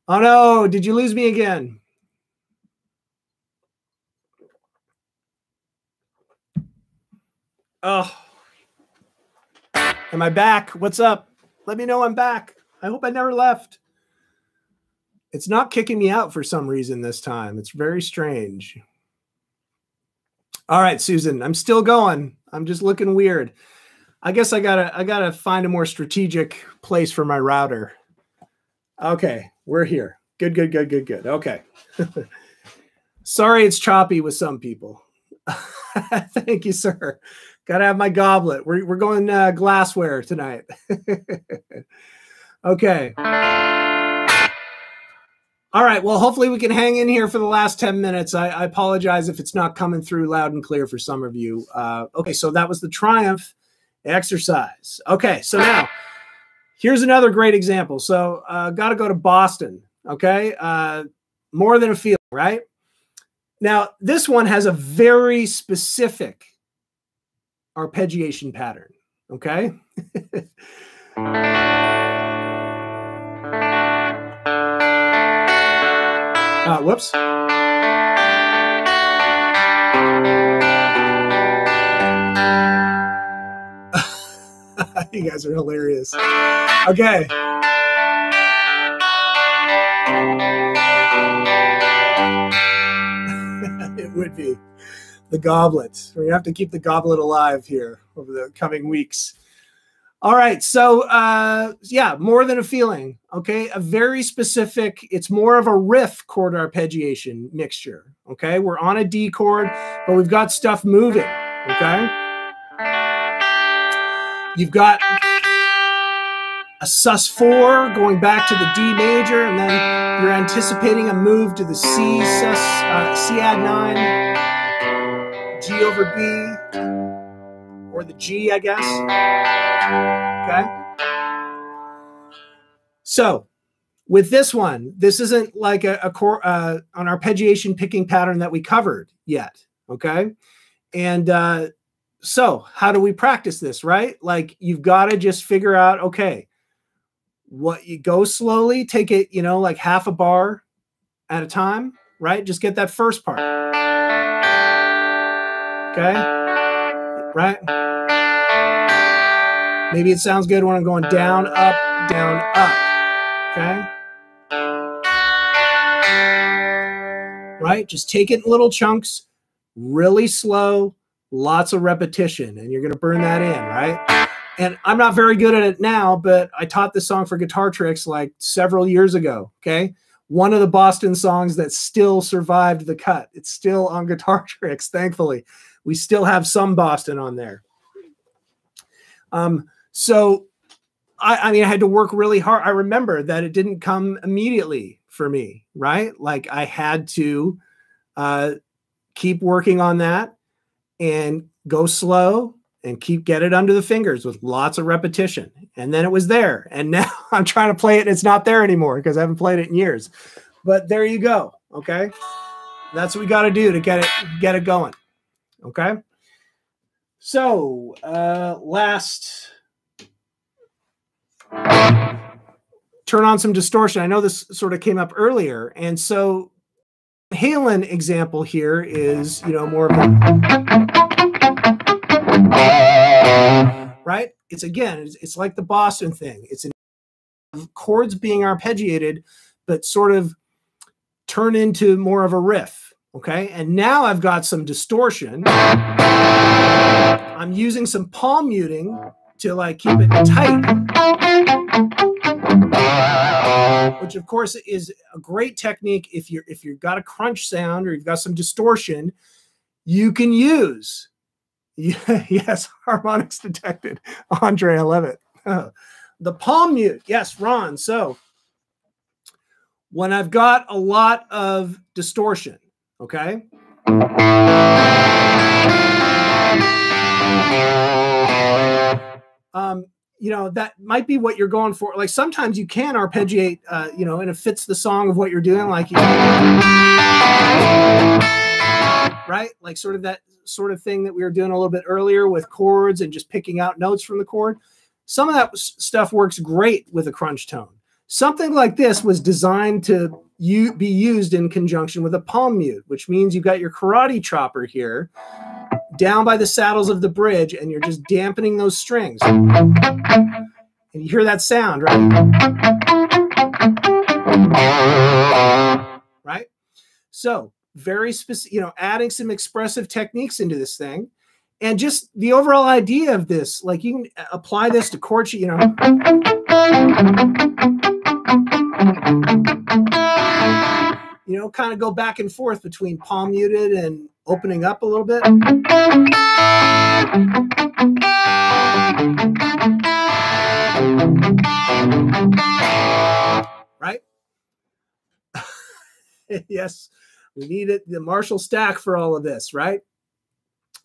[SPEAKER 1] Oh no, did you lose me again? Oh. Am I back? What's up? Let me know I'm back. I hope I never left. It's not kicking me out for some reason this time. It's very strange. All right, Susan, I'm still going. I'm just looking weird. I guess I gotta I gotta find a more strategic place for my router. Okay, we're here. Good, good, good, good, good. Okay. Sorry, it's choppy with some people. Thank you, sir. Gotta have my goblet. We're we're going uh, glassware tonight. okay. All right. Well, hopefully we can hang in here for the last 10 minutes. I, I apologize if it's not coming through loud and clear for some of you. Uh, okay. So that was the Triumph exercise. Okay. So now here's another great example. So uh, got to go to Boston. Okay. Uh, more than a feeling, right? Now, this one has a very specific arpeggiation pattern. Okay. Uh, whoops. you guys are hilarious. Okay. it would be. the goblet. We have to keep the goblet alive here over the coming weeks. All right, so uh, yeah, more than a feeling. Okay, a very specific. It's more of a riff chord arpeggiation mixture. Okay, we're on a D chord, but we've got stuff moving. Okay, you've got a sus four going back to the D major, and then you're anticipating a move to the C sus uh, C add nine G over B, or the G, I guess. Okay. So with this one, this isn't like a, a core uh, an arpeggiation picking pattern that we covered yet. Okay. And uh, so how do we practice this, right? Like you've got to just figure out, okay, what you go slowly, take it, you know, like half a bar at a time, right? Just get that first part. Okay. Right? Maybe it sounds good when I'm going down, up, down, up. Okay. Right? Just take it in little chunks, really slow, lots of repetition, and you're going to burn that in, right? And I'm not very good at it now, but I taught this song for Guitar Tricks like several years ago. Okay. One of the Boston songs that still survived the cut. It's still on Guitar Tricks, thankfully we still have some Boston on there. Um, so I, I mean, I had to work really hard. I remember that it didn't come immediately for me, right? Like I had to uh, keep working on that and go slow and keep get it under the fingers with lots of repetition. And then it was there. And now I'm trying to play it. And it's not there anymore because I haven't played it in years. But there you go. Okay. That's what we got to do to get it get it going. Okay. So, uh, last turn on some distortion. I know this sort of came up earlier. And so, Halen example here is, you know, more of a right. It's again, it's, it's like the Boston thing. It's an chords being arpeggiated, but sort of turn into more of a riff Okay, and now I've got some distortion. I'm using some palm muting to like keep it tight. Which of course is a great technique if you're if you've got a crunch sound or you've got some distortion, you can use. yes, harmonics detected. Andre, I love it. the palm mute. Yes, Ron. So when I've got a lot of distortion, Okay. Um, you know that might be what you're going for. Like sometimes you can arpeggiate, uh, you know, and it fits the song of what you're doing. Like, you right, like sort of that sort of thing that we were doing a little bit earlier with chords and just picking out notes from the chord. Some of that stuff works great with a crunch tone. Something like this was designed to you be used in conjunction with a palm mute, which means you've got your karate chopper here down by the saddles of the bridge, and you're just dampening those strings. And you hear that sound, right? Right? So, very specific, you know, adding some expressive techniques into this thing. And just the overall idea of this, like you can apply this to chord, you know you know, kind of go back and forth between palm muted and opening up a little bit. Right? yes, we need it, the Marshall stack for all of this, right?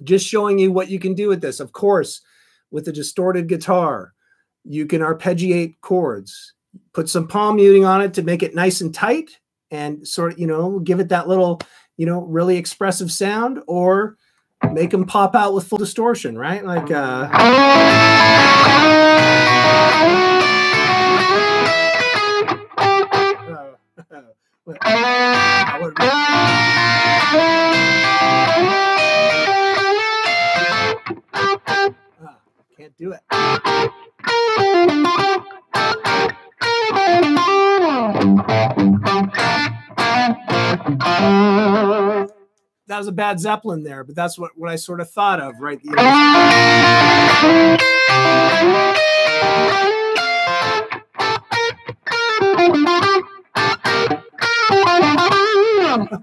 [SPEAKER 1] Just showing you what you can do with this. Of course, with a distorted guitar, you can arpeggiate chords, put some palm muting on it to make it nice and tight and sort of, you know, give it that little, you know, really expressive sound or make them pop out with full distortion, right? Like, uh, can't do it. That was a bad Zeppelin there, but that's what, what I sort of thought of, right? You know.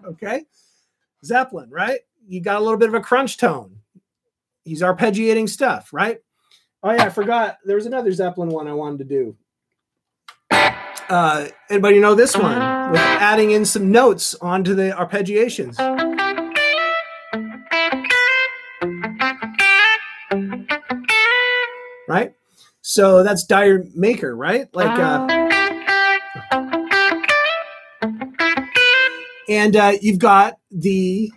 [SPEAKER 1] okay. Zeppelin, right? You got a little bit of a crunch tone. He's arpeggiating stuff, right? Oh yeah, I forgot. There was another Zeppelin one I wanted to do. Uh, anybody know this one? With adding in some notes onto the arpeggiations. Right? So that's D'yer Mak'er, right? Like uh and uh, you've got the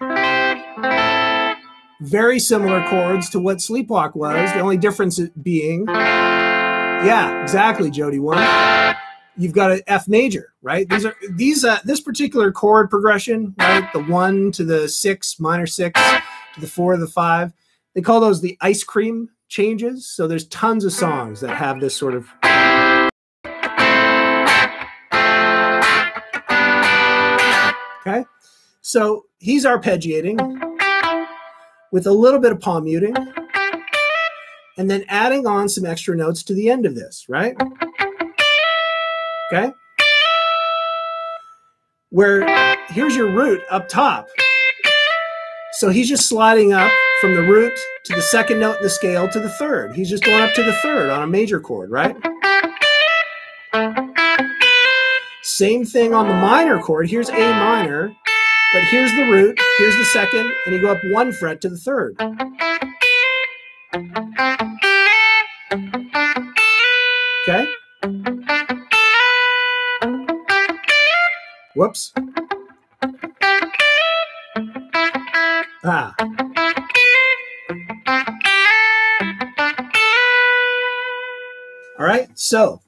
[SPEAKER 1] very similar chords to what Sleepwalk was. The only difference being, yeah, exactly, Jody one. You've got an F major, right? These are these uh, this particular chord progression, right? The one to the six, minor six to the four the five. They call those the ice cream changes. So there's tons of songs that have this sort of Okay. So he's arpeggiating with a little bit of palm muting and then adding on some extra notes to the end of this, right? Okay. Where here's your root up top. So he's just sliding up from the root to the second note in the scale to the third. He's just going up to the third on a major chord, right? Same thing on the minor chord. Here's A minor, but here's the root, here's the second, and you go up one fret to the third. Whoops. Ah. All right, so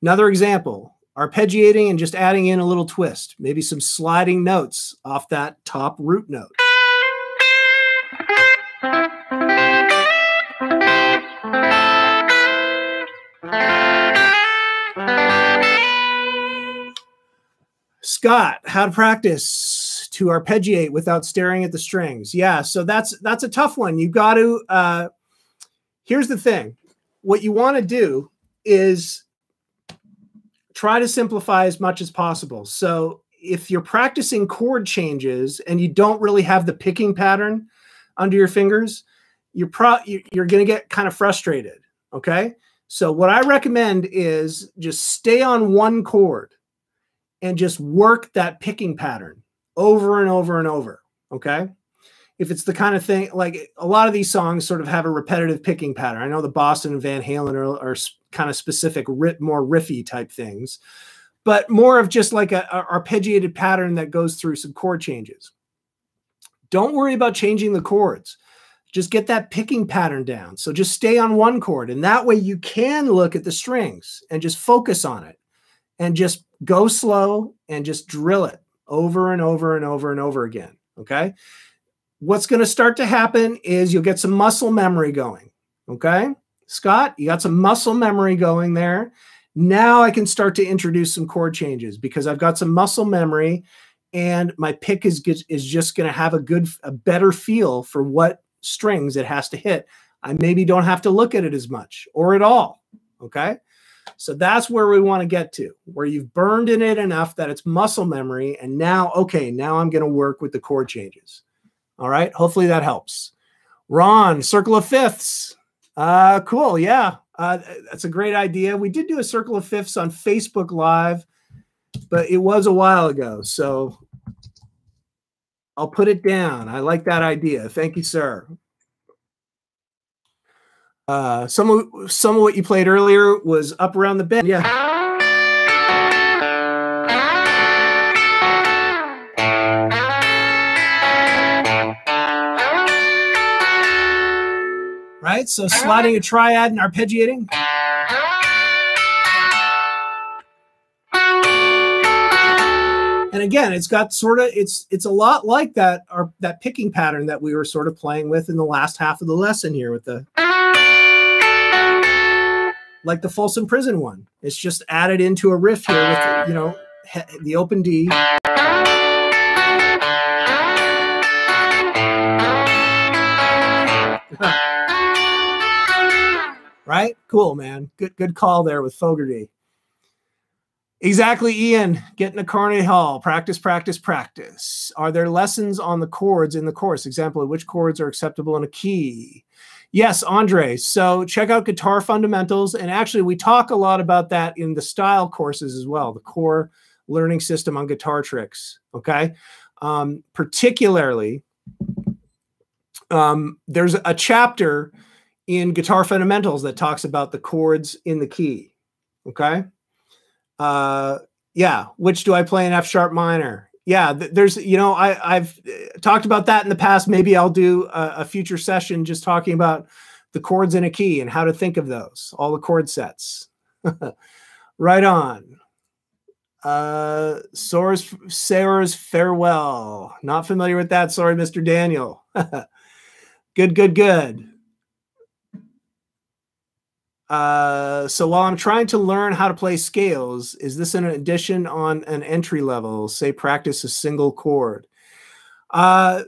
[SPEAKER 1] another example arpeggiating and just adding in a little twist, maybe some sliding notes off that top root note. Scott, how to practice to arpeggiate without staring at the strings. Yeah, so that's that's a tough one. You got to uh here's the thing. What you want to do is try to simplify as much as possible. So if you're practicing chord changes and you don't really have the picking pattern under your fingers, you're pro you're going to get kind of frustrated. Okay. So what I recommend is just stay on one chord and just work that picking pattern over and over and over. Okay. If it's the kind of thing like a lot of these songs sort of have a repetitive picking pattern. I know the Boston and Van Halen are, are kind of specific, more riffy type things, but more of just like a, a arpeggiated pattern that goes through some chord changes. Don't worry about changing the chords. Just get that picking pattern down. So just stay on one chord. And that way you can look at the strings and just focus on it and just go slow and just drill it over and over and over and over again. Okay. What's going to start to happen is you'll get some muscle memory going. Okay. Scott, you got some muscle memory going there. Now I can start to introduce some chord changes because I've got some muscle memory and my pick is is just going to have a good a better feel for what strings it has to hit. I maybe don't have to look at it as much or at all. Okay? So that's where we want to get to, where you've burned in it enough that it's muscle memory and now okay, now I'm going to work with the chord changes. All right? Hopefully that helps. Ron, circle of fifths. Uh, cool. Yeah. Uh, that's a great idea. We did do a circle of fifths on Facebook Live, but it was a while ago. So I'll put it down. I like that idea. Thank you, sir. Uh, some of some of what you played earlier was up around the bend. Yeah. right? So sliding a triad and arpeggiating. and again, it's got sort of it's it's a lot like that our that picking pattern that we were sort of playing with in the last half of the lesson here with the like the Folsom Prison one. It's just added into a riff here with you know the open D. right? Cool, man. Good good call there with Fogerty. Exactly, Ian. Get in a Carnegie Hall. Practice, practice, practice. Are there lessons on the chords in the course? Example, of which chords are acceptable in a key? Yes, Andre. So check out Guitar Fundamentals. And actually, we talk a lot about that in the style courses as well, the core learning system on guitar tricks. Okay. Um, particularly, um, there's a chapter in Guitar Fundamentals that talks about the chords in the key. Okay. Uh, yeah. Which do I play in F sharp minor? Yeah. Th there's, you know, I, I've uh, talked about that in the past. Maybe I'll do a, a future session just talking about the chords in a key and how to think of those, all the chord sets. right on. Uh, Sarah's farewell. Not familiar with that. Sorry, Mr. Daniel. good, good, good. Uh, so while I'm trying to learn how to play scales, is this an addition on an entry level? Say practice a single chord. Uh,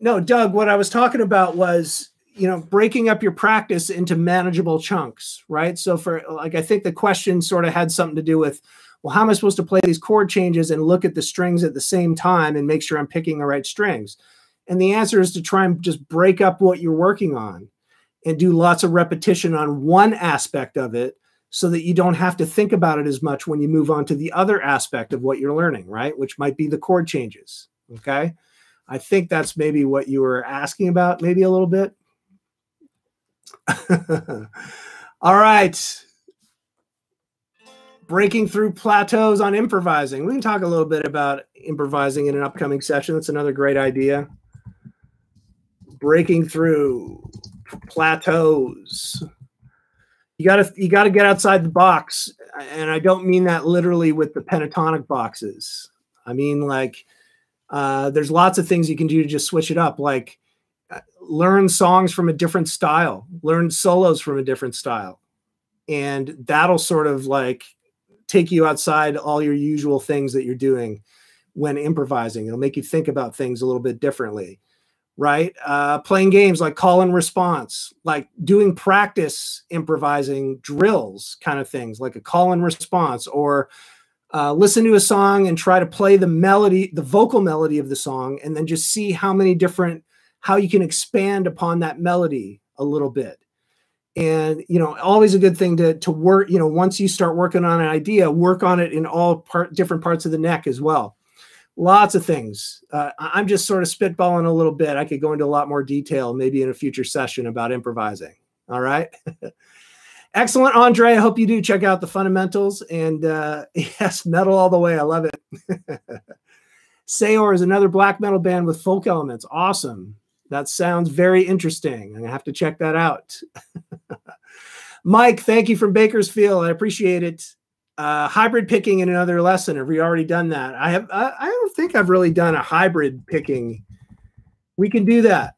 [SPEAKER 1] no, Doug, what I was talking about was, you know, breaking up your practice into manageable chunks, right? So for like, I think the question sort of had something to do with, well, how am I supposed to play these chord changes and look at the strings at the same time and make sure I'm picking the right strings? And the answer is to try and just break up what you're working on and do lots of repetition on one aspect of it so that you don't have to think about it as much when you move on to the other aspect of what you're learning, right? Which might be the chord changes. Okay. I think that's maybe what you were asking about, maybe a little bit. All right. Breaking through plateaus on improvising. We can talk a little bit about improvising in an upcoming session. That's another great idea. Breaking through plateaus. You gotta you gotta get outside the box, and I don't mean that literally with the pentatonic boxes. I mean like uh, there's lots of things you can do to just switch it up, like uh, learn songs from a different style, learn solos from a different style, and that'll sort of like take you outside all your usual things that you're doing when improvising. It'll make you think about things a little bit differently right? Uh, playing games like call and response, like doing practice improvising drills, kind of things, like a call and response, or uh, listen to a song and try to play the melody, the vocal melody of the song, and then just see how many different, how you can expand upon that melody a little bit. And you know, always a good thing to to work. You know, once you start working on an idea, work on it in all part different parts of the neck as well lots of things. Uh, I'm just sort of spitballing a little bit. I could go into a lot more detail maybe in a future session about improvising. All right. Excellent, Andre. I hope you do check out the fundamentals. And uh, yes, metal all the way. I love it. Saor is another black metal band with folk elements. Awesome. That sounds very interesting. To have to check that out. Mike, thank you from Bakersfield. I appreciate it uh, hybrid picking in another lesson. Have we already done that? I have. I, I, don't think I've really done a hybrid picking. We can do that.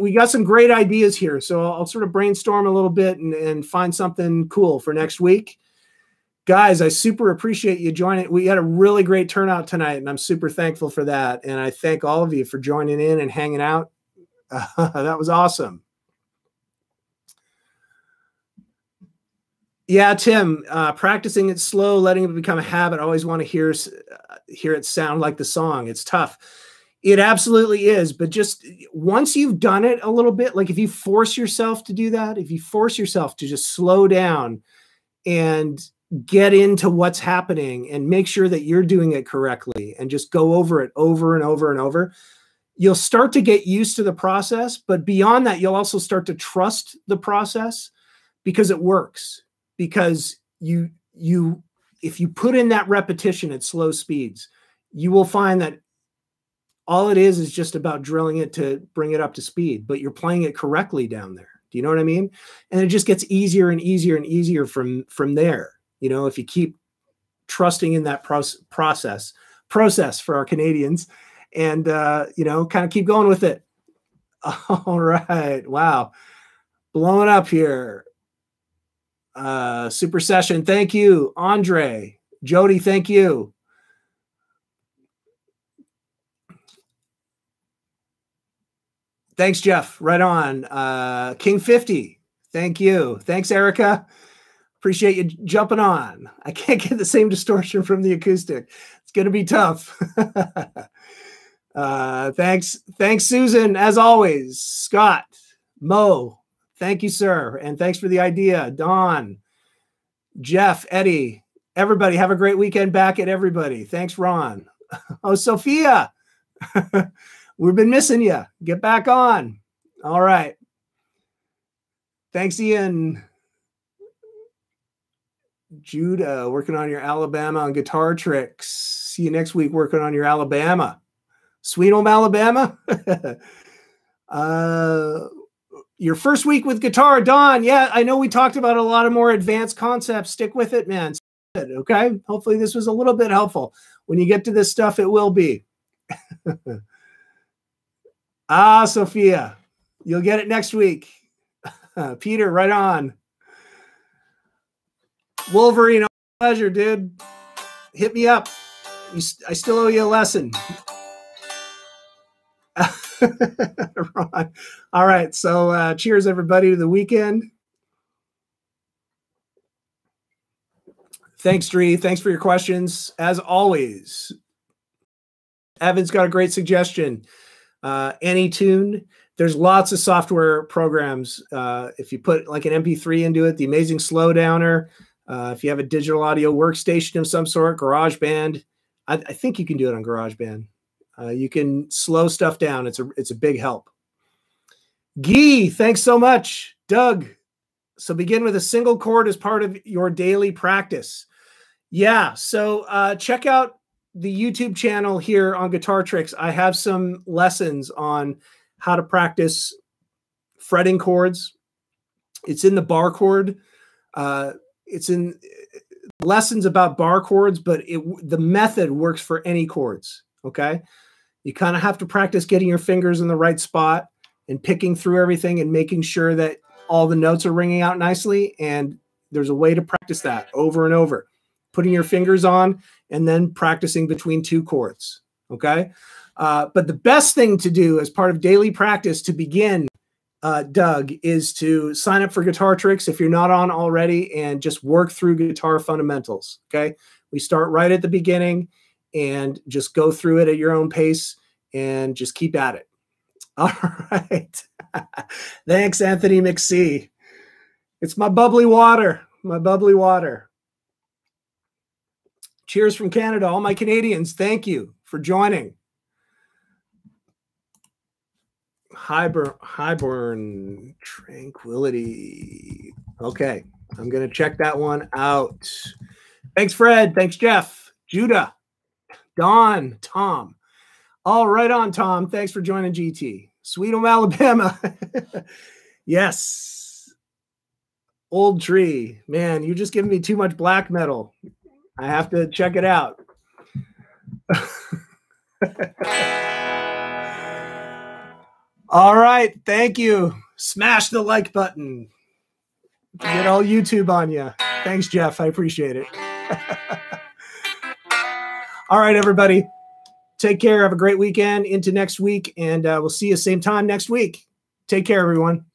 [SPEAKER 1] We got some great ideas here, so I'll, I'll sort of brainstorm a little bit and, and, find something cool for next week. Guys, I super appreciate you joining. We had a really great turnout tonight, and I'm super thankful for that. And I thank all of you for joining in and hanging out. Uh, that was awesome. Yeah, Tim, uh, practicing it slow, letting it become a habit. I always want to hear uh, hear it sound like the song. It's tough. It absolutely is, but just once you've done it a little bit, like if you force yourself to do that, if you force yourself to just slow down and get into what's happening and make sure that you're doing it correctly and just go over it over and over and over, you'll start to get used to the process. But beyond that, you'll also start to trust the process because it works because you you if you put in that repetition at slow speeds, you will find that all it is is just about drilling it to bring it up to speed, but you're playing it correctly down there. Do you know what I mean? And it just gets easier and easier and easier from from there. You know, if you keep trusting in that process process for our Canadians, and uh, you know, kind of keep going with it. All right, wow, blowing up here. Uh, super session. Thank you, Andre. Jody, thank you. Thanks, Jeff. Right on. Uh, King 50. Thank you. Thanks, Erica. Appreciate you jumping on. I can't get the same distortion from the acoustic. It's going to be tough. uh, thanks. Thanks, Susan, as always. Scott, Mo, thank you, sir. And thanks for the idea. Don, Jeff, Eddie, everybody, have a great weekend back at everybody. Thanks, Ron. oh, Sophia, we've been missing you. Get back on. All right. Thanks, Ian. Judah, working on your Alabama on guitar tricks. See you next week working on your Alabama. Sweet home Alabama. uh, your first week with guitar, Don. Yeah, I know we talked about a lot of more advanced concepts. Stick with it, man. Okay. Hopefully, this was a little bit helpful. When you get to this stuff, it will be. ah, Sophia, you'll get it next week. Peter, right on. Wolverine, pleasure, dude. Hit me up. I still owe you a lesson. All right. So, uh, cheers, everybody, to the weekend. Thanks, Dree. Thanks for your questions. As always, Evan's got a great suggestion. Uh, AnyTune. There's lots of software programs. Uh, if you put like an MP3 into it, the Amazing Slowdowner. Uh, if you have a digital audio workstation of some sort, GarageBand, I, I think you can do it on GarageBand. Uh, you can slow stuff down. It's a it's a big help. Gee, thanks so much, Doug. So begin with a single chord as part of your daily practice. Yeah. So uh, check out the YouTube channel here on Guitar Tricks. I have some lessons on how to practice fretting chords. It's in the bar chord. Uh, it's in lessons about bar chords, but it the method works for any chords. Okay, you kind of have to practice getting your fingers in the right spot and picking through everything and making sure that all the notes are ringing out nicely. And there's a way to practice that over and over, putting your fingers on and then practicing between two chords. Okay. Uh, but the best thing to do as part of daily practice to begin uh, Doug, is to sign up for Guitar Tricks if you're not on already and just work through guitar fundamentals. Okay. We start right at the beginning and just go through it at your own pace and just keep at it. All right. Thanks, Anthony McSee. It's my bubbly water, my bubbly water. Cheers from Canada, all my Canadians. Thank you for joining. Highburn Tranquility. Okay, I'm going to check that one out. Thanks, Fred. Thanks, Jeff. Judah, Don, Tom. All right on, Tom. Thanks for joining GT. Sweet home, Alabama. yes. Old tree. Man, you're just giving me too much black metal. I have to check it out. All right. Thank you. Smash the like button. Get all YouTube on you. Thanks, Jeff. I appreciate it. all right, everybody. Take care. Have a great weekend into next week. And uh, we'll see you same time next week. Take care, everyone.